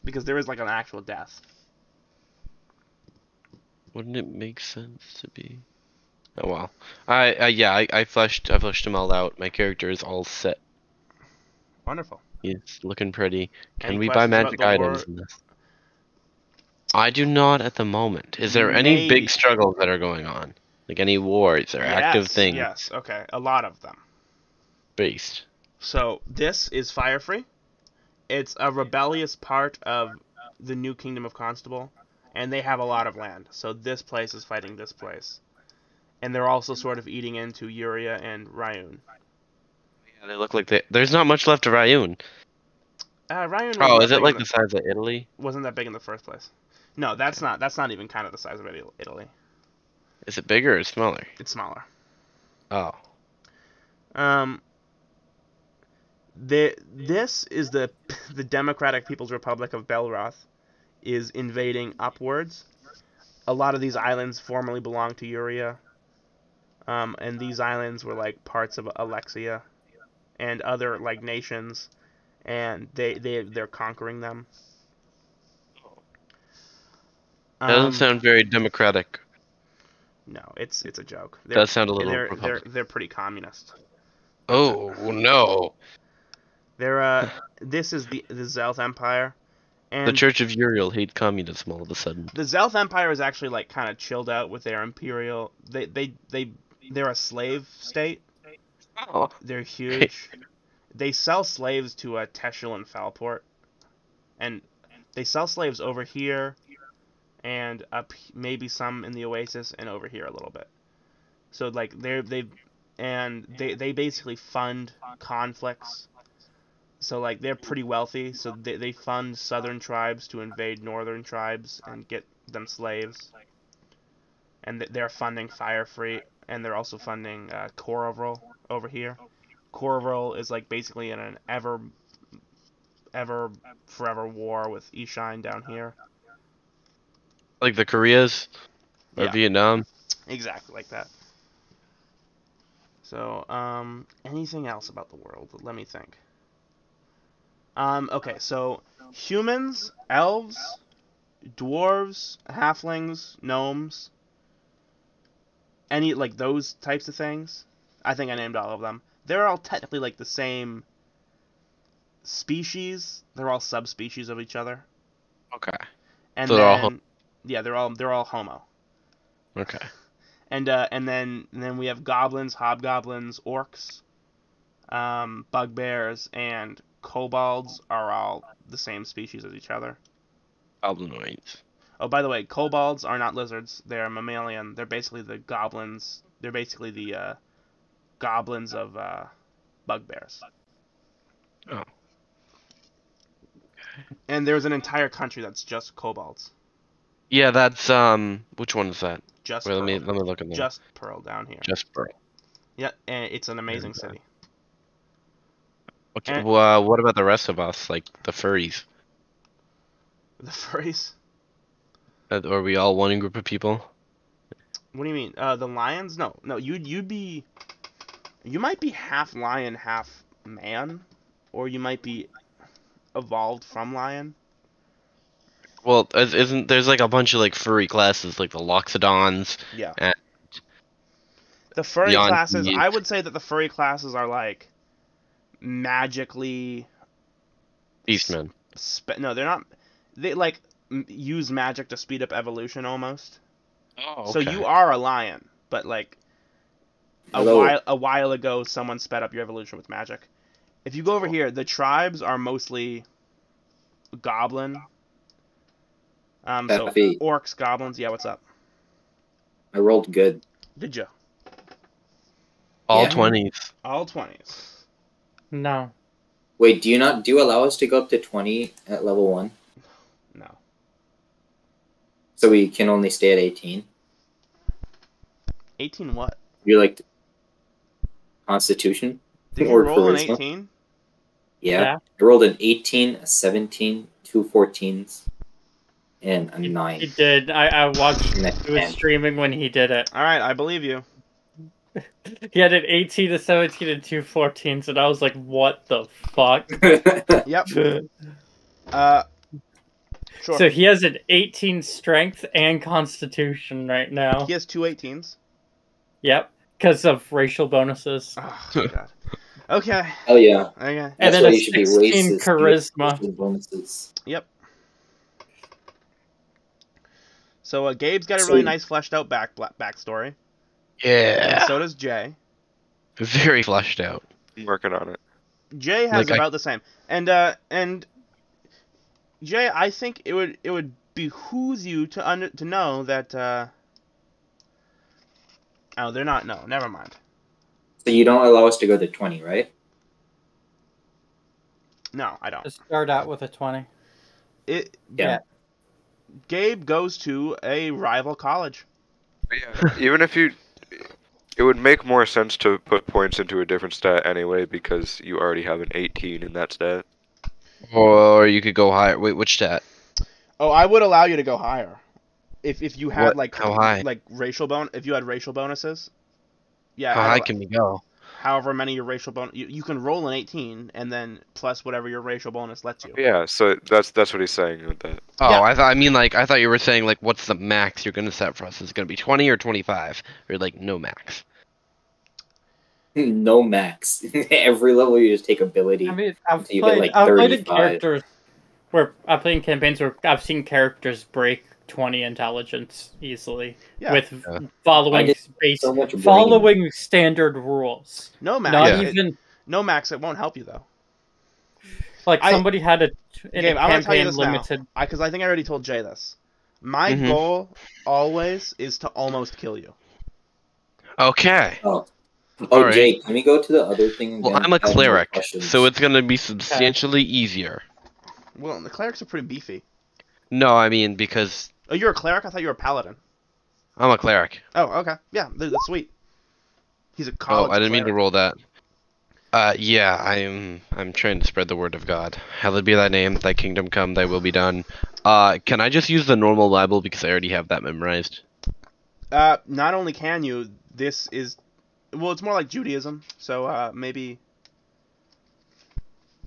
Because there is like an actual death. Wouldn't it make sense to be? Oh well. I, I yeah, I, I fleshed I fleshed him all out. My character is all set. Wonderful. He's looking pretty. Can Any we buy magic items lore? in this? I do not at the moment. Is there any big struggles that are going on? Like any wars or active things Yes, okay. A lot of them. based? So this is Firefree. It's a rebellious part of the new kingdom of Constable, and they have a lot of land. So this place is fighting this place, and they're also sort of eating into Uria and Ryun. Yeah, they look like they. There's not much left of Ryun. Uh, Ryun. Oh, is it like in the size of Italy? wasn't that big in the first place? No, that's not. That's not even kind of the size of Italy- Italy. Is it bigger or smaller? It's smaller. Oh. Um. The, this is the the Democratic People's Republic of Belroth is invading upwards. A lot of these islands formerly belonged to Uria. Um, and these islands were like parts of Alexia and other like nations and they they they're conquering them. That doesn't Um, sound very democratic. No, it's it's a joke. They're, Does sound a little they're, they're they're pretty communist. Oh no! They're uh, this is the the Zelth Empire, and The Church of Uriel hate communism all of a sudden. the Zelth Empire is actually like kind of chilled out with their imperial. They they they they're a slave state. Oh. They're huge. they sell slaves to uh, Teshel and Falport, and they sell slaves over here, and up maybe some in the Oasis, and over here a little bit. So like they're they, and they they basically fund conflicts. So like they're pretty wealthy, so they they fund southern tribes to invade northern tribes and get them slaves. And they're funding Firefree, and they're also funding uh, Corvoral over here. Corvoral is like basically in an ever, ever, forever war with Eshine down here. Like the Koreas or Yeah. Vietnam. Exactly like that. So, um, anything else about the world? Let me think. Um, okay, so humans, elves, dwarves, halflings, gnomes, any like those types of things. I think I named all of them. They're all technically like the same species. They're all subspecies of each other. Okay. And So then, they're all yeah, they're all they're all homo. Okay. and uh, and then and then we have goblins, hobgoblins, orcs, um, bugbears, and kobolds are all the same species as each other. Goblinoids. Oh, by the way, kobolds are not lizards; they're mammalian. They're basically the goblins. They're basically the uh, goblins of uh, bugbears. Oh. And there's an entire country that's just kobolds. Yeah, that's um. Which one is that? Just Wait, let me Pearl. let me look at that. just Pearl down here. Just Pearl. Yeah, and it's an amazing Okay. city. Okay. And- well, uh, what about the rest of us, like the furries? The furries. Are we all one group of people? What do you mean? Uh, the lions? No, no. You'd you'd be, you might be half lion, half man, or you might be evolved from lion. Well, is- isn't there's like a bunch of like furry classes, like the Loxodons? Yeah. And- the furry Beyond classes. I would say that the furry classes are like magically. Beastmen. Spe- no, they're not. They like m- use magic to speed up evolution almost. Oh, So you are a lion, but like a Hello. while a while ago, someone sped up your evolution with magic. If you go over here, the tribes are mostly goblin. Um, so Effie. orcs, goblins. Yeah, what's up? I rolled good. Did you all Yeah. twenties. all twenties? No. Wait, do you not do you allow us to go up to twenty at level one? No. So we can only stay at eighteen? Eighteen. What? You like Constitution? Did you roll an eighteen? Yeah. Yeah. I rolled an 18, a 17, two 14s, and a He 9. did. I, I watched. And He was 10. streaming when he did it. All right, I believe you. He had an 18 to 17 and two 14s, and I was like, "What the fuck?" Yep. Uh. Sure. So he has an 18 strength and constitution right now. he has two 18s. Yep, because of racial bonuses. Oh, God. Okay. oh, yeah. Okay. And That's then a you should be 16 charisma. Bonuses. Yep. So uh, Gabe's got a So- really nice fleshed out back bla- backstory. And Yeah. so does Jay. Very fleshed out. I'm working on it. Jay has Like, I- about the same. And uh and Jay, I think it would it would behoove you to under to know that uh Oh, they're not no, never mind. So you don't allow us to go to 20, right? No, I don't. Just start out with a 20. It Yeah. Gabe goes to a rival college. Yeah, even if you, it would make more sense to put points into a different stat anyway because you already have an 18 in that stat. Or you could go higher. Wait, which stat? Oh, I would allow you to go higher. If if you had What? like How high? like racial bon if you had racial bonuses. Yeah, How I'd high allow- can we go? however many your racial bonus. You, you can roll an 18 and then plus whatever your racial bonus lets you. Yeah, so that's that's what he's saying with that. Oh, Yeah. I thought I mean like I thought you were saying like what's the max you're gonna set for us? Is it gonna be twenty or twenty five? Or like no max? No max. Every level you just take ability. I mean, I've You get, played, like, I've played characters where I've played in campaigns where I've seen characters break twenty intelligence easily Yeah. with Yeah. Following base, so much following standard rules. No max. Not it- even no max. It won't help you though. like I- somebody had a in Gabe, a I'm gonna tell you campaign this now. limited. I because I think I already told Jay this. My Mhm. goal always is to almost kill you. Okay. Oh, oh Alright. Jake, can we go to the other thing? Well, again? I'm a cleric, so it's gonna be substantially easier. Well, the clerics are pretty beefy. No, I mean because Oh, you're a cleric? I thought you were a paladin. I'm a cleric. Oh, okay. Yeah, th- that's sweet. He's a Oh. I didn't mean to roll that. Uh, yeah, I'm I'm trying to spread the word of God. Hallowed be thy name, thy kingdom come, thy will be done. Uh, can I just use the normal Bible because I already have that memorized? Uh, not only can you, this is, well, it's more like Judaism. So uh, maybe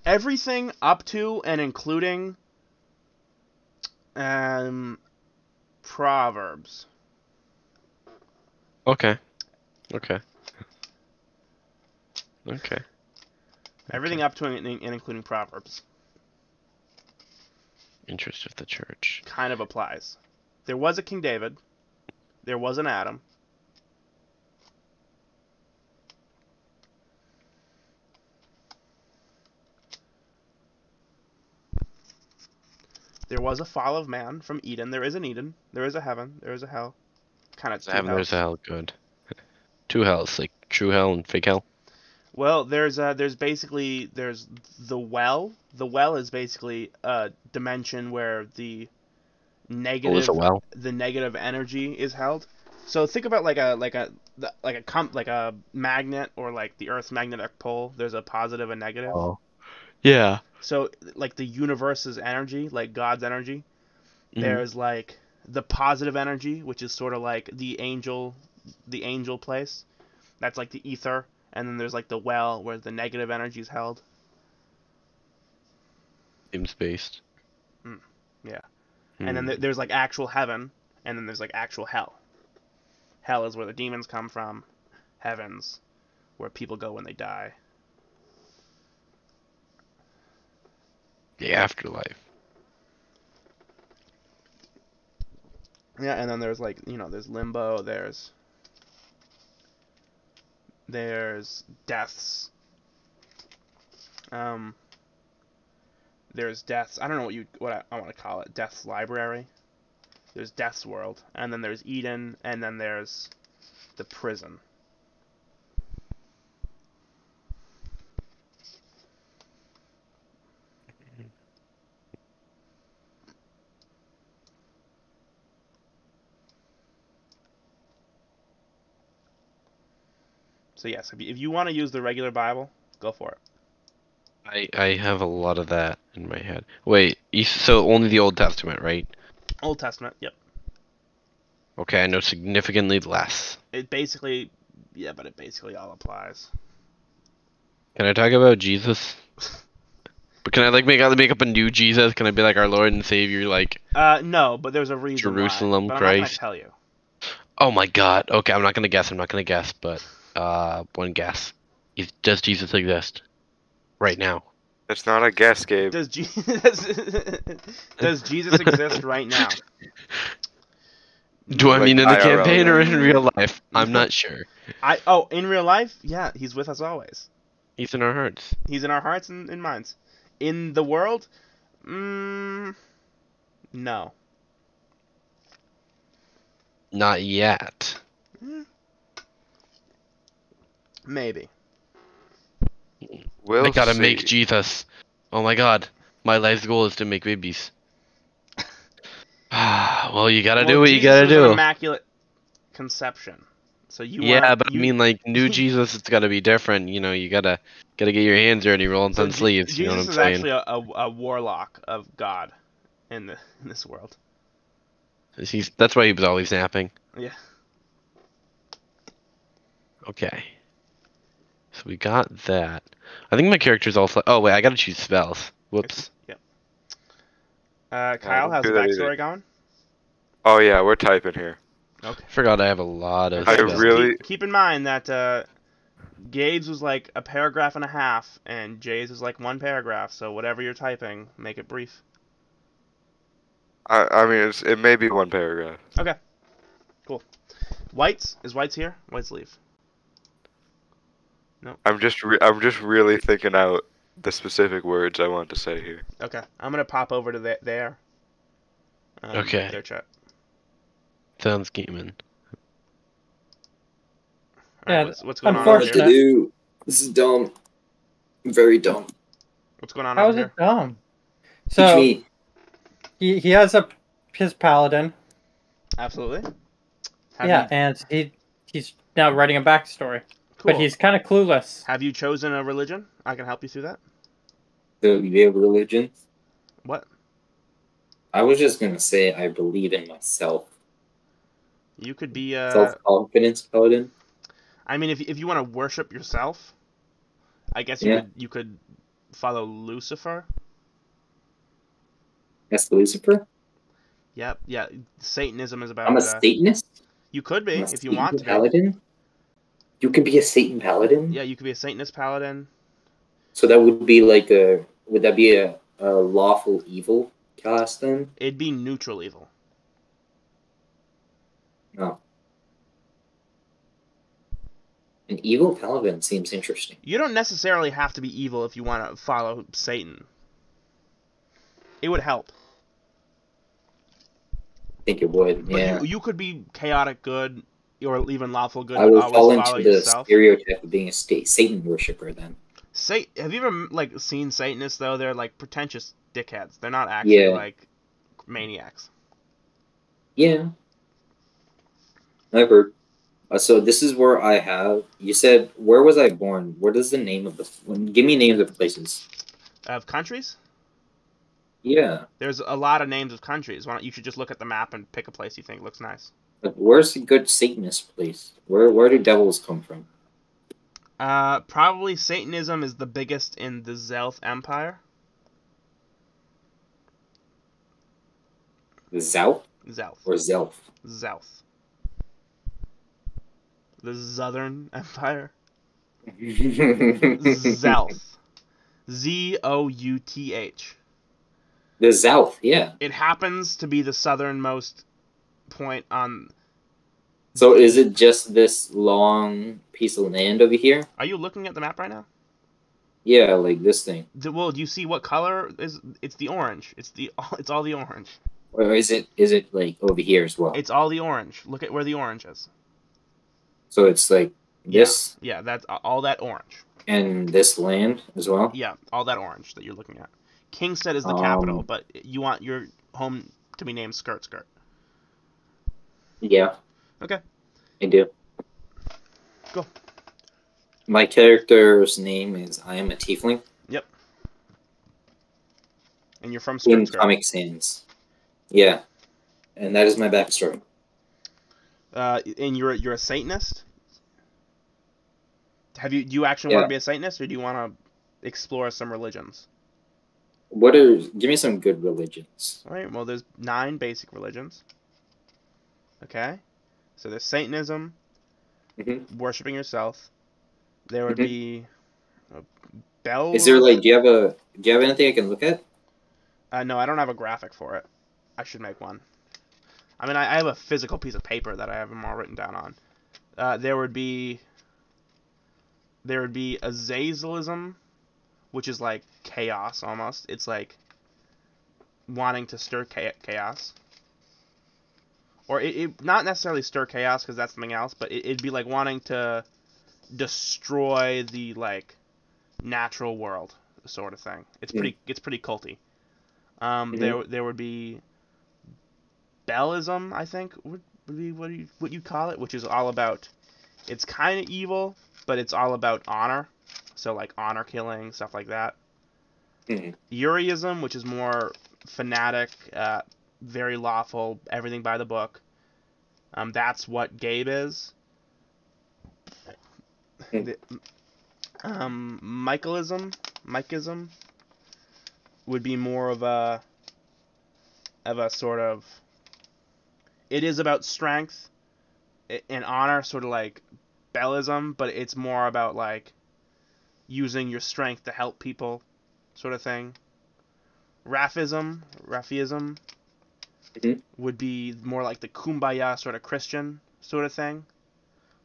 everything up to and including um Proverbs. Okay. Okay. Okay. Everything up to and, and including Proverbs Interest of the church. kind of applies. There was a King David. There was an Adam. There was a fall of man from Eden. There is an Eden. There is a heaven. There is a hell. Kind of I have there's a hell. Good. Two hells, like true hell and fake hell. Well, there's uh, there's basically there's the well. The well is basically a dimension where the Oh, negative a well. the negative energy is held. So think about like a like a like a comp like a magnet or like the Earth's magnetic pole. There's a positive and negative. Oh. Yeah. So like the universe's energy, like God's energy, Mhm. there's like the positive energy, which is sort of like the angel, the angel place. That's like the ether, and then there's like the well where the negative energy is held. Seems based. Mm, yeah. Hmm. And then there- there's like actual heaven, and then there's like actual hell. Hell is where the demons come from. Heaven's where people go when they die. The afterlife. Yeah, and then there's like you know there's limbo. There's there's deaths. Um. There's deaths. I don't know what you what I, I want to call it. Death's library. There's Death's world, and then there's Eden, and then there's the prison. So yes, if you, if you want to use the regular Bible, go for it. I I have a lot of that in my head. Wait, so only the Old Testament, right? Old Testament, yep. Okay, I know significantly less. It basically, yeah, but it basically all applies. Can I talk about Jesus? But can I like make out make up a new Jesus? Can I be like our Lord and Savior? Like, Uh, no, but there's a reason. why, Jerusalem but I'm not gonna Christ. tell you. oh my God. Okay, I'm not gonna guess. I'm not gonna guess. But uh, one guess. Is, does Jesus exist? Right now. That's not a guess, Gabe. Does Jesus does Jesus exist right now? Do I Like mean in the IRL, campaign or in real life? I'm not sure. I oh, in real life, yeah, he's with us always. He's in our hearts. He's in our hearts and, and minds. In the world, mm, no. Not yet. Maybe. We'll I gotta see. make Jesus. Oh my God. My life's goal is to make babies. Ah, well, you gotta do Well, what you gotta is an do. Immaculate conception. So you yeah, wanna- but you- I mean, like new Jesus, it's gotta be different. You know, you gotta gotta get your hands dirty, rolling so some Je- sleeves. You Jesus know what I'm is saying? actually a, a, a warlock of God in the in this world. He's that's why he was always napping. Yeah. Okay. So we got that. I think my character's also. Oh wait, I gotta choose spells. Whoops. Uh, Kyle don't has a do that either. backstory going. Oh yeah, we're typing here. Okay. Forgot I have a lot of. I spells. really- Keep, keep in mind that uh, Gabe's was like a paragraph and a half, and Jay's was like one paragraph. So whatever you're typing, make it brief. I I mean, it's, it may be one paragraph. Okay. Cool. Whites is Whites here. Whites leave. I'm just re- I'm just really thinking out the specific words I want to say here. Okay, I'm gonna pop over to the, there. Um, Okay. Their chat. Sounds gaming. All right, Yeah, what's, what's going on? unfortunate- Over to do. This is dumb. Very dumb. What's going on How over here? it dumb? Teach So me. he, he has a his paladin. Absolutely. Have yeah, You, and he he's now writing a backstory, cool. but he's kind of clueless. Have you chosen a religion? I can help you through that. Do you have religion? What? I was just gonna say I believe in myself. You could be uh. Self confidence paladin. I mean, if if you want to worship yourself, I guess you Yeah. could you could follow Lucifer. That's Lucifer. Yep. Yeah. Satanism is about. I'm a uh, Satanist. you could be I'm if you Satan want to. Be. Paladin. You could be a Satan paladin. Yeah, you could be a Satanist paladin. So that would be like a. Would that be a, a lawful evil class then? It'd be neutral evil. No. An evil paladin seems interesting. You don't necessarily have to be evil if you want to follow Satan. It would help. I think it would. But yeah. you, you could be chaotic good or even lawful good, I would fall into the yourself. stereotype of being a state Satan worshiper then. Sa- have you ever like seen Satanists though? They're like pretentious dickheads. They're not actually Yeah. like maniacs. Yeah. I've heard. Uh, so this is where I have. You said where was I born? What is the name of the? when- Give me names of places. Of countries, Yeah. there's a lot of names of countries. Why don't you should just look at the map and pick a place you think looks nice. Like, where's the good Satanist place? Where Where do devils come from? Uh, probably Satanism is the biggest in the Zelth Empire. The Zouth Zelth. or Zelf? Zelth. The Southern Empire. Zelf. The. Z O U T H. Zouth. Yeah. It happens to be the southernmost point on. So is it just this long piece of land over here? Are you looking at the map right now? Yeah, like this thing. Well, do you see what color is? It's the orange. It's the. It's all the orange. Or is it is it like over here as well? It's all the orange. Look at where the orange is. so it's like this Yeah, that's all that orange. and this land as well. Yeah, all that orange that you're looking at. Kingstead is the Um, capital, but you want your home to be named Skirt Skirt. Yeah. Okay. I do. Go. My character's name is I am a tiefling Yep. And you're from in. Comic Sans. Yeah. And that is my backstory. Uh, and you're you're a Satanist. Have you do you actually want to be a Satanist, or do you want to explore some religions? What are give me some good religions. All right. Well, there's nine basic religions. Okay. So there's Satanism, Mhm. worshiping yourself. There would Mhm. be a bell. Is there like do you have a do you have anything I can look at? Uh, no, I don't have a graphic for it. I should make one. I mean, I, I have a physical piece of paper that I have them all written down on. Uh, there would be. There would be Azazelism, which is like chaos almost. It's like wanting to stir chaos. Or it, it not necessarily stir chaos because that's something else, but it, it'd be like wanting to destroy the like natural world sort of thing. It's pretty it's pretty culty. Um, Mhm. there there would be Bellism, I think would, would be what you what you call it, which is all about. It's kind of evil, but it's all about honor. So like honor killing stuff like that. Mhm. Uriism, which is more fanatic, uh, very lawful, everything by the book. Um, that's what Gabe is. Hmm. The- Um, Michaelism, Michaism would be more of a of a sort of. It is about strength and honor, sort of like Bellism, but it's more about like using your strength to help people, sort of thing. Raphism, Raphism Mhm. would be more like the kumbaya sort of Christian sort of thing,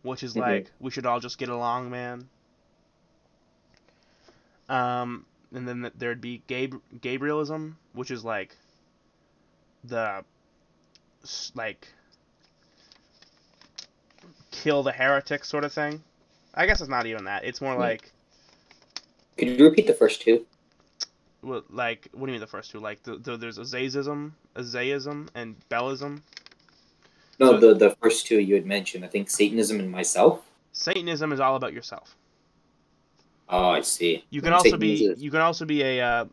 which is Mhm. like we should all just get along, man. Um, and then there'd be Gab- Gabrielism, which is like the like kill the heretic sort of thing. I guess it's not even that. It's more Yeah. like Could you repeat the first two? well, like what do you mean the first two? Like the, the, there's Azaism, Azaism, and Bellism. No, So- the the first two you had mentioned. I think Satanism and myself. Satanism is all about yourself. Oh, I see. You can also be you can also be a uh,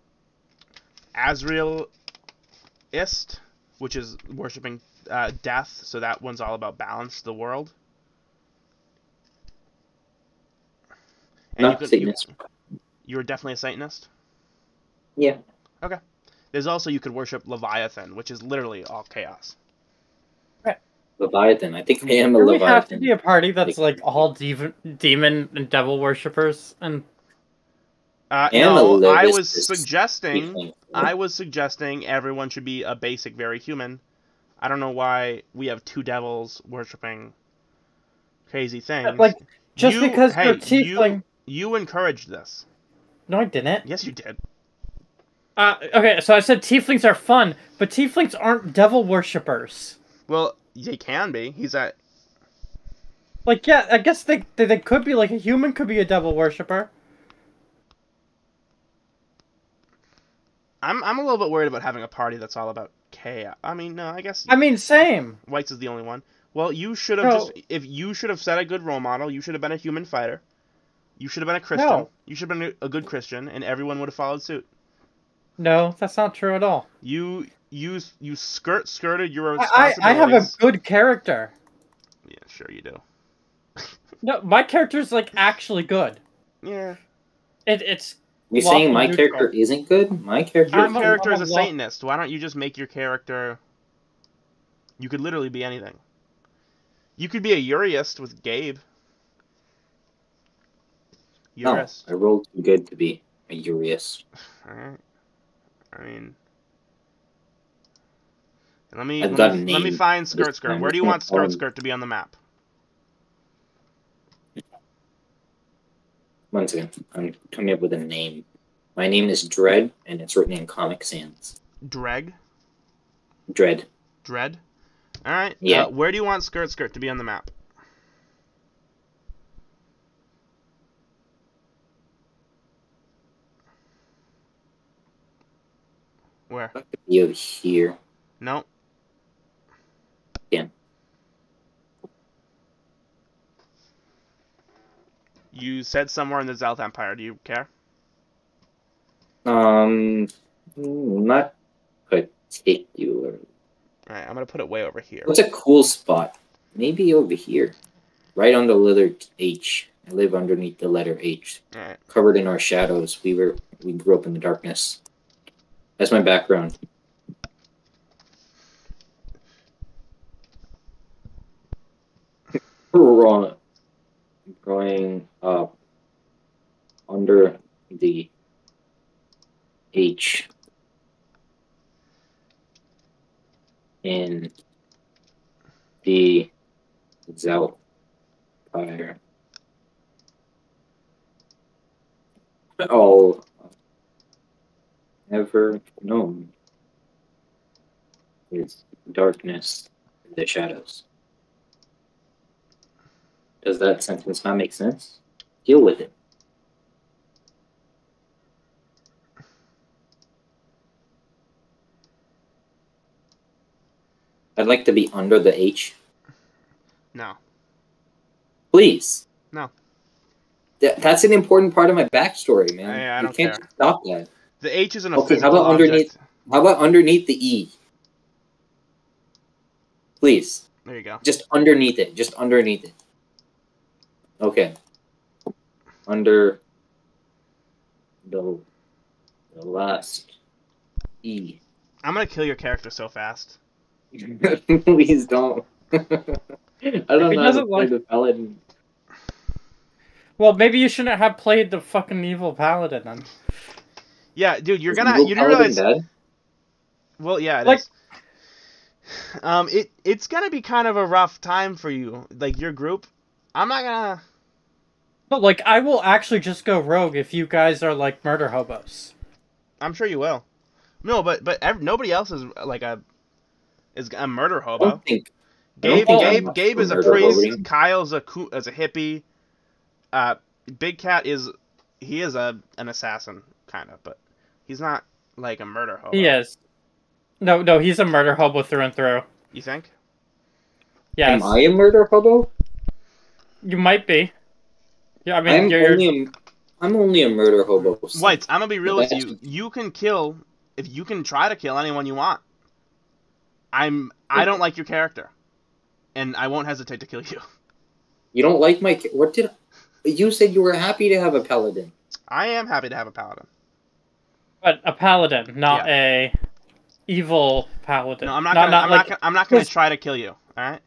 Azraelist, which is worshiping uh, death. So that one's all about balance the world. And not you, you, Satanist. you're definitely a Satanist. Yeah. There's also you could worship Leviathan, which is literally all chaos. Leviathan. I think I am a Do we have to Leviathan. be a party that's like all demon, demon and devil worshippers? And Uh, And no, I was suggesting I was suggesting everyone should be a basic, very human. I don't know why we have two devils worshiping crazy things. like, just You- because hey, they're you encouraged this. No, I didn't. Yes, you did. Uh, okay, so I said tieflings are fun, but tieflings aren't devil worshippers. Well, they can be. He's at. Like, yeah, I guess they, they they could be like a human could be a devil worshipper. I'm I'm a little bit worried about having a party that's all about chaos. I mean, no, I guess I mean, same. White's is the only one. Well, you should have No. just if you should have set a good role model. You should have been a human fighter. You should have been a Christian. No. You should have been a, a good Christian, and everyone would have followed suit. No, that's not true at all. You you you skirt skirted your I, I. I have a good character. Yeah, sure you do. No, my character's like actually good. Yeah. It, it's You're Lawful saying my neutral. character isn't good? My character. Your character is a a Satanist. Why don't you just make your character? You could literally be anything. You could be a Uriist with Gabe. Oh, no, I rolled too good to be a Urius. Alright. I mean. Let me let me, let me find Skirt Skirt. Where do you want Skirt. Skirt to be on the map? One second. I'm coming up with a name. My name is Dread, and it's written in Comic Sans. Dreg? Dread. Dread? Alright. Yeah. Uh, where do you want Skirt Skirt to be on the map? Where? Could be over here. No. Yeah. You said somewhere in the Zelth Empire. Do you care? Um, not particular. Alright, I'm gonna put it way over here. What's a cool spot? Maybe over here, right on the letter H. I live underneath the letter H, Alright. covered in our shadows. We were we grew up in the darkness. That's my background. Wrong. Going up under the H in the Zelth Empire. All ever known is darkness the shadows. Does that sentence not make sense? Deal with it. I'd like to be under the H. No. Please. No. Th- that's an important part of my backstory, man. I- I you can't care. stop that. The H isn't a Okay, how physical about underneath- object. How about underneath the E? Please. There you go. Just underneath it. Just underneath it. Okay. Under the, the last E. I'm gonna kill your character so fast. Please don't. I don't he know how to doesn't play like- the paladin. Well, maybe you shouldn't have played the fucking evil paladin then. Yeah, dude, you're Is gonna evil you paladin realize. dead? Well, yeah, it Like- is. Um, it it's gonna be kind of a rough time for you, like your group. I'm not gonna. But like, I will actually just go rogue if you guys are like murder hobos. I'm sure you will. No, but but ev- nobody else is like a is a murder I hobo. don't think. I don't Gabe I'm Gabe much Gabe is a murder priest. hoboing. Kyle's a coo- is a hippie. Uh, Big Cat is he is a an assassin kind of, but he's not like a murder hobo. He is. No, no, he's a murder hobo through and through. You think? Yes, Am I a murder hobo? you might be. Yeah, I mean, I'm you're, only a, I'm only a murder hobo. Whites, I'm gonna be real with That's- you. You can kill if you can try to kill anyone you want. I'm I don't like your character, and I won't hesitate to kill you. You don't like my. What did? You said you were happy to have a paladin. I am happy to have a paladin. But a paladin, not a evil paladin. No, I'm not gonna. I'm, like. not gonna I'm not gonna try to kill you. All right.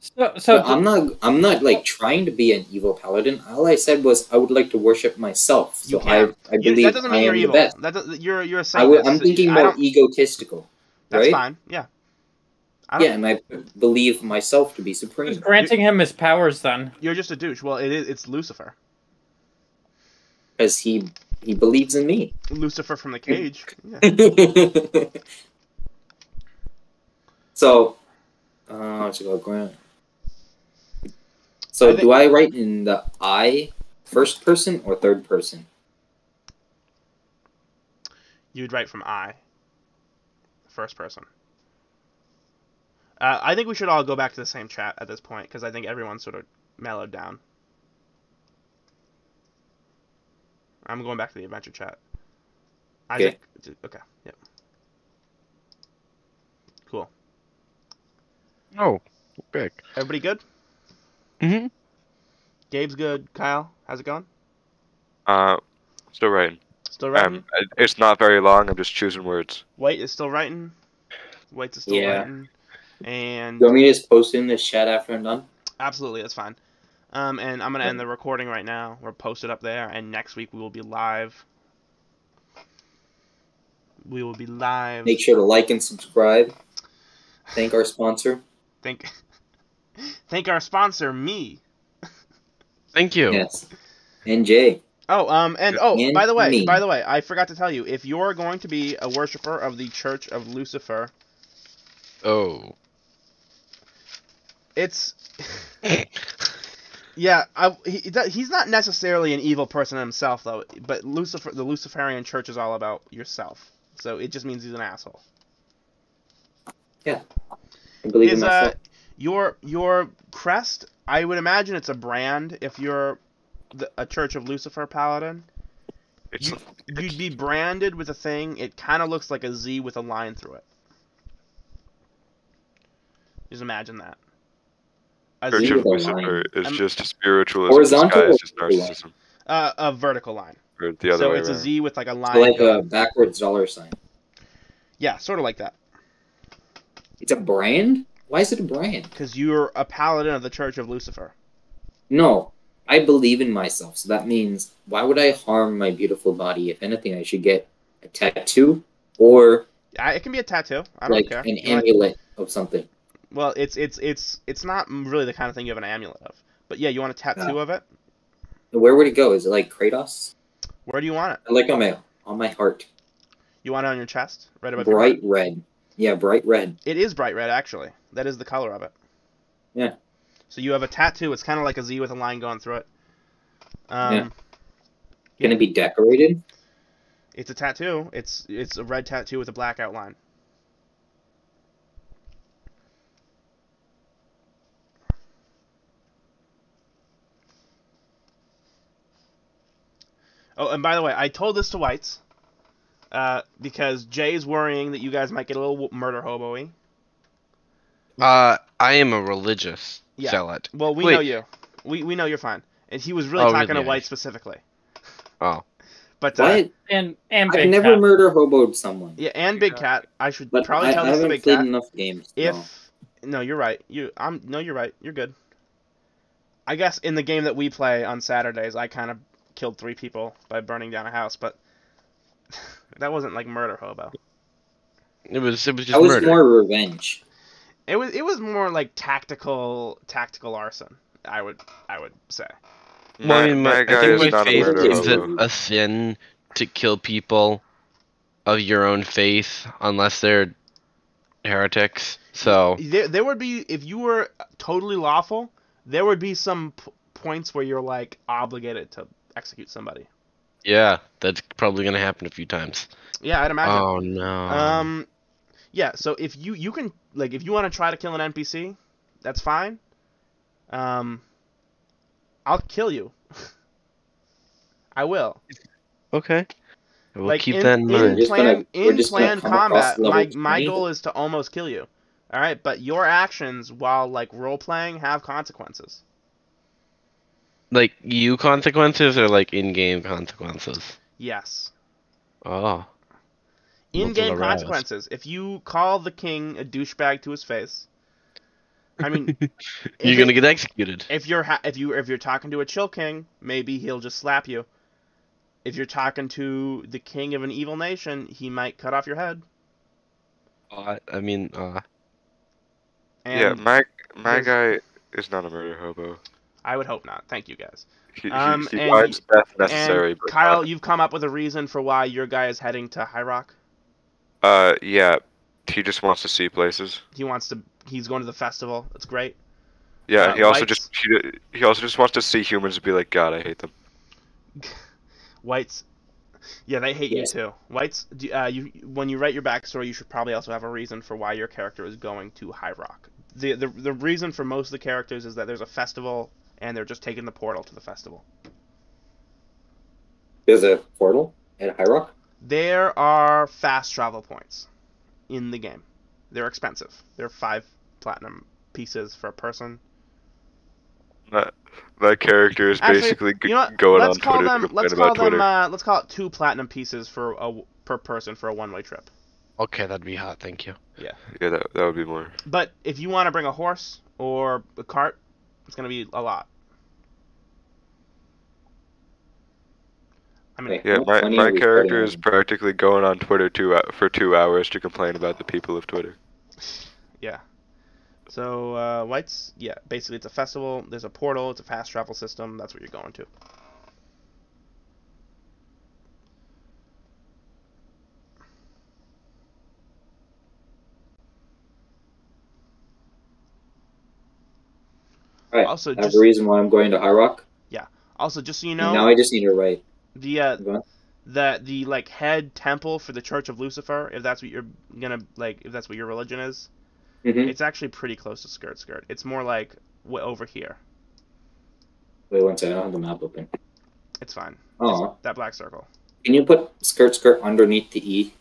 so, so But I'm not. I'm not like trying to be an evil paladin. All I said was I would like to worship myself. So can. I, I You- believe that doesn't I mean am you're the best. That does, you're you're a I Satanist. w- I'm thinking I more egotistical. That's right? fine. Yeah. I Yeah, and I believe myself to be supreme. who's granting him his powers then? You're just a douche. Well, it is. It's Lucifer. because he he believes in me. Lucifer from the cage. Yeah. so, uh, what's it called? Grant. So, I think- do I write in the I first person or third person? You'd write from I. First person. Uh, I think we should all go back to the same chat at this point because I think everyone's sort of mellowed down. I'm going back to the adventure chat. Isaac. Okay. Yep. Cool. Oh, big. Everybody good? Mm-hmm. Gabe's good. Kyle, how's it going? Uh, still writing. Still writing? Um, it's not very long. I'm just choosing words. White is still writing. White's is still Yeah. writing. And You want me to just post in this chat after I'm done? Absolutely, that's fine. Um, and I'm gonna end the recording right now. We're posted up there, and next week we will be live. We will be live. Make sure to like and subscribe. Thank our sponsor. Thank, thank our sponsor, me. Thank you. Yes. And Jay. Oh, um, and oh, And by the way, me. by the way, I forgot to tell you, if you're going to be a worshiper of the Church of Lucifer, Oh. it's yeah, I, he, he's not necessarily an evil person himself though, but Lucifer, the Luciferian Church is all about yourself, so it just means he's an asshole. Yeah, I believe is in uh your your crest i would imagine it's a brand if you're the, a church of lucifer paladin. It's you, you'd be branded with a thing it kind of looks like a z with a line through it. Just imagine that a, Church of Lucifer is I'm- just spiritualism Horizontal disguised as or narcissism, uh, a vertical line or the other so way it's around. a z with like a line So like a backwards dollar sign. yeah sort of like that It's a brand? Why is it a brand? because you're a paladin of the church of lucifer No. I believe in myself, so that means why would I harm my beautiful body? If anything, I should get a tattoo or yeah, it can be a tattoo i don't like care an You want- amulet of something. Well it's it's it's it's not really the kind of thing you have an amulet of but yeah you want a tattoo of it Where would it go? Is it like Kratos? where do you want it I like on my on my heart. You want it on your chest, right above Bright heart? red. Yeah, bright red. It is bright red, actually. That is the color of it. Yeah. So you have a tattoo. It's kind of like a Z with a line going through it. Um, Yeah. Gonna be decorated. It's a tattoo. It's it's a red tattoo with a black outline. Oh, and by the way, I told this to Whites uh, because Jay's worrying that you guys might get a little murder hobo-y. Uh, I am a religious Yeah. zealot. Well, we Wait. know you. We we know you're fine. And he was really Oh, talking really? to White specifically. Oh. But uh, What? And and I've never Cat. murder hoboed someone. yeah, and Big Cat. I should But probably I, tell I this to haven't Big played Cat. enough games. If no. no, you're right. You I'm no, you're right. You're good. I guess in the game that we play on Saturdays, I kind of killed three people by burning down a house, but that wasn't like murder hobo. It was it was just that was murder. more revenge. It was it was more like tactical tactical arson. I would I would say. Well, I My, mean, my my, I guy think is my not a faith murder is it a sin to kill people of your own faith unless they're heretics. So There, there would be if you were totally lawful, there would be some p- points where you're like obligated to execute somebody. yeah, that's probably gonna happen a few times. Yeah, I'd imagine. Oh no. Um, yeah. So if you you can like if you want to try to kill an NPC, that's fine. Um, I'll kill you. I will. okay. We'll like keep in, that in in mind. Just gonna- plan in just gonna planned come across combat. My my goal is to almost kill you. All right, but your actions while like role playing have consequences. Like you consequences or like in-game consequences. Yes. Oh. in-game consequences. If you call the king a douchebag to his face, I mean, You're gonna it- get executed. if you're ha- if you if you're talking to a chill king, maybe he'll just slap you. If you're talking to the king of an evil nation, he might cut off your head. Uh, I mean, uh, And yeah, my my there's- guy is not a murder hobo. I would hope not. Thank you guys. He, Um, he, he and finds death And necessary, but Kyle, not- you've come up with a reason for why your guy is heading to High Rock. uh, yeah, he just wants to see places. He wants to. He's going to the festival. That's great. Yeah, Uh, he also White's- just he, he also just wants to see humans and be like, God, I hate them. Whites, yeah, they hate Yes. you too. Whites, do- uh, you when you write your backstory, you should probably also have a reason for why your character is going to High Rock. The, the the reason for most of the characters is that there's a festival and they're just taking the portal to the festival. There's a portal in High Rock. There are fast travel points in the game. They're expensive. They're five platinum pieces for a person. My, my character is Actually, basically You know going let's on call Twitter them. Let's call them. Twitter. Uh, let's call it two platinum pieces for a per person for a one-way trip. okay, that'd be hot. Thank you. Yeah. Yeah, that that would be more. But if you want to bring a horse or a cart, it's gonna be a lot. I mean, Yeah, my, my character is practically going on Twitter two for two hours to complain about the people of Twitter. yeah. So uh, whites, yeah, basically it's a festival. There's a portal. It's a fast travel system. That's what you're going to. Alright, Also, I have a reason why I'm going to High Rock. also just so you know. Now I just need to write. the uh, the the like head temple for the Church of Lucifer, if that's what you're gonna like, if that's what your religion is, Mhm. it's actually pretty close to skirt skirt. It's more like over here. Wait one second, I don't have the map open. It's fine. Oh, That black circle. can you put skirt skirt underneath the E?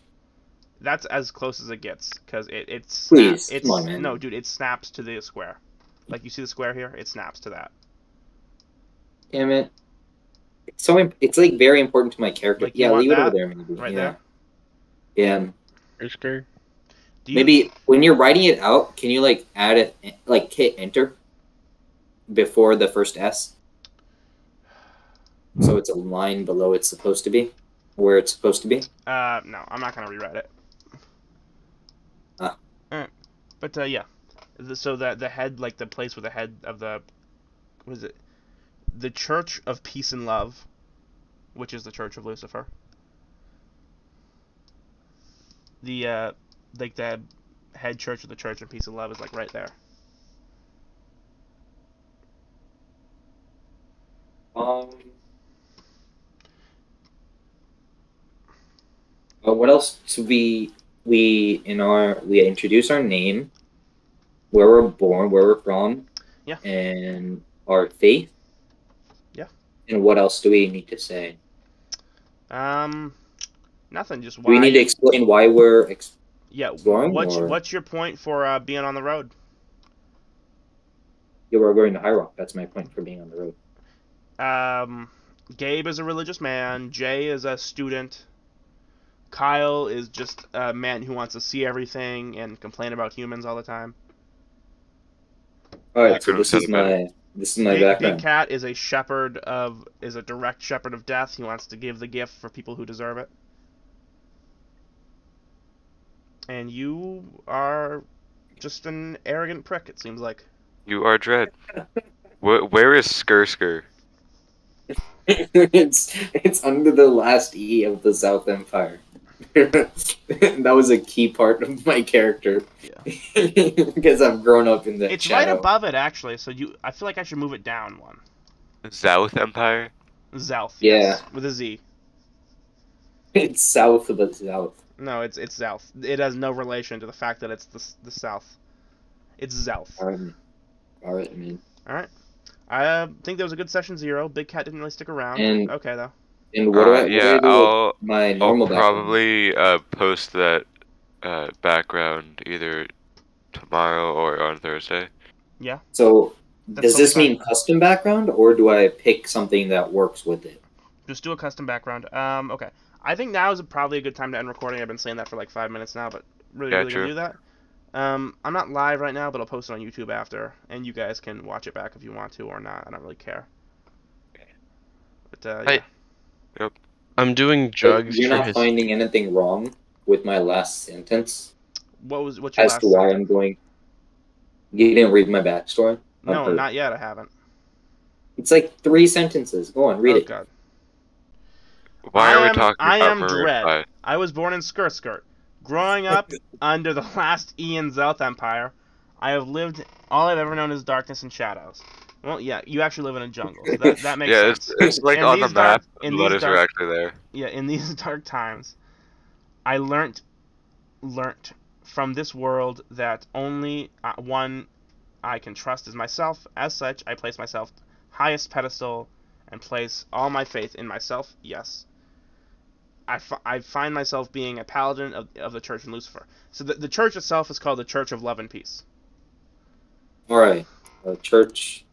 That's as close as it gets because it it's Please, it's come on, man. no dude. It snaps to the square. Like you see the square here, it snaps to that. Damn it. It's so imp- it's like very important to my character. Like, yeah, want leave it over there maybe. Right yeah. there? Yeah. Whisker. Do you, Maybe when you're writing it out, can you like add it like hit enter before the first S? So it's a line below it's supposed to be, where it's supposed to be. Uh, no, I'm not gonna rewrite it. Ah. Alright. But uh, yeah, the, so that the head, like the place where the head of the, what is it? The Church of Peace and Love, which is the Church of Lucifer. The uh, like the head church of the Church of Peace and Love is like right there. Um. Uh, what else? So we we in our we introduce our name, where we're born, where we're from, Yeah. and our faith. Yeah. And what else do we need to say? Um, nothing. Just why. we need to explain why we're ex- yeah. exploring, What's or- what's your point for uh, being on the road? yeah, we're going to High Rock. That's my point for being on the road. Um, Gabe is a religious man. Jay is a student. Kyle is just a man who wants to see everything and complain about humans all the time. All right, so this is said it better. my this is my Big, Big background. Cat is a shepherd of is a direct shepherd of death. He wants to give the gift for people who deserve it. And you are just an arrogant prick. It seems like. You are Dread. Where, where is Skr Skr? it's it's under the last E of the South Empire. that was a key part of my character. because I've grown up in the It's shadow. right above it actually. So you, I feel like I should move it down one. South Empire? Zelf. Yeah. Yes, with a Z. It's south of the south. No, it's it's Zelf. It has no relation to the fact that it's the the South. It's south. Um, all right, I mean, All right. I uh, think that was a good session zero. Big Cat didn't really stick around. And- okay though. And what do I, Uh, what yeah, do, I do I'll, my I'll background? probably uh, post that uh, background either tomorrow or on Thursday. Yeah. So That's does this totally mean custom background, or do I pick something that works with it? Just do a custom background. Um, okay. I think now is probably a good time to end recording. I've been saying that for like five minutes now, but really, Yeah, really gonna do that. Um, I'm not live right now, but I'll post it on YouTube after, and you guys can watch it back if you want to or not. I don't really care. But uh, Hey, yeah. I'm doing drugs You're for not his. finding anything wrong with my last sentence what was what's your as last? to why I'm going. You didn't read my backstory. No, Okay. not yet. I haven't. It's like three sentences. Go on, read oh it. God. Why I are we am- talking I about am Maroon Dread. 5? I was born in Skirt Skirt. Growing up under the last Ian Zelth Empire, I have lived all I've ever known is darkness and shadows. Well, yeah, you actually live in a jungle. So that, that makes yeah, sense. it's, it's like In on the these dark- map. in the these letters are dark- actually there. Yeah, in these dark times, I learnt learnt from this world that only uh, one I can trust is myself. As such, I place myself highest pedestal and place all my faith in myself. Yes. I, f- I find myself being a paladin of, of the Church of Lucifer. So the, the church itself is called the Church of Love and Peace. All right, uh, church.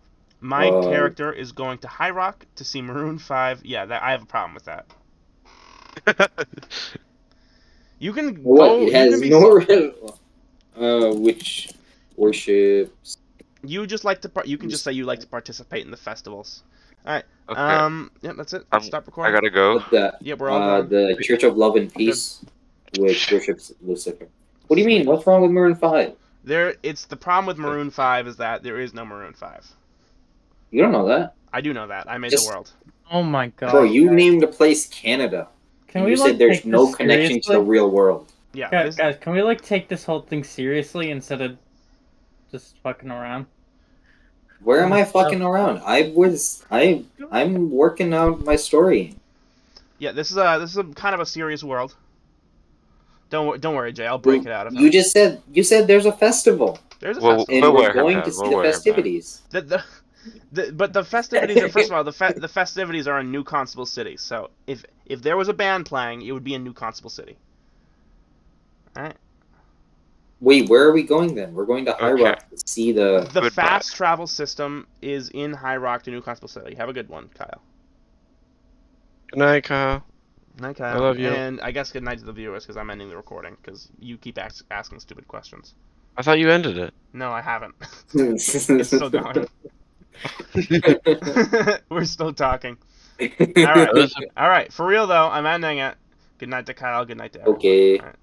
My Uh, character is going to High Rock to see Maroon 5. Yeah, that, I have a problem with that. You can What? go. it has can be no. uh, which worships? You just like to. Par- you can just say you like to participate in the festivals. All right. Okay, Um. Yeah, that's it. I'm- Stop I gotta go. The? Yeah, we're all Uh, done. the Church of Love and Peace, which worships Lucifer. What do you mean? What's wrong with Maroon Five? There. It's the problem with Maroon Five is that there is no Maroon Five. You don't know that, I do know that. I made Just- the world. Oh my god. bro. You named a place Canada. Can and we you like, said there's no this connection to the real world. Yeah. Guys, guys, can we like take this whole thing seriously instead of just fucking around? Where am I fucking around? I was I I'm working out my story. yeah. This is a. This is a kind of a serious world. Don't don't worry, Jay. I'll break it out of You it. just said you said there's a festival, There's a Well, festival. and We'll we're going to see the wear him down. festivities. The, the, the, but the festivities are first of all the fe- the festivities are in New Constable City. So if if there was a band playing, it would be in New Constable City. All right. Wait, where are we going then? We're going to High Okay. Rock to see the. The Goodbye. fast travel system is in High Rock to New Constable City. Have a good one, Kyle. Good night, Kyle. Night, Kyle. I love you. And I guess good night to the viewers because I'm ending the recording because you keep ax- asking stupid questions. I thought you ended it. No, I haven't. it's it's still going. We're still talking. All right. All right. For real though, I'm ending it. Good night to Kyle. Good night to everyone. Okay. All right.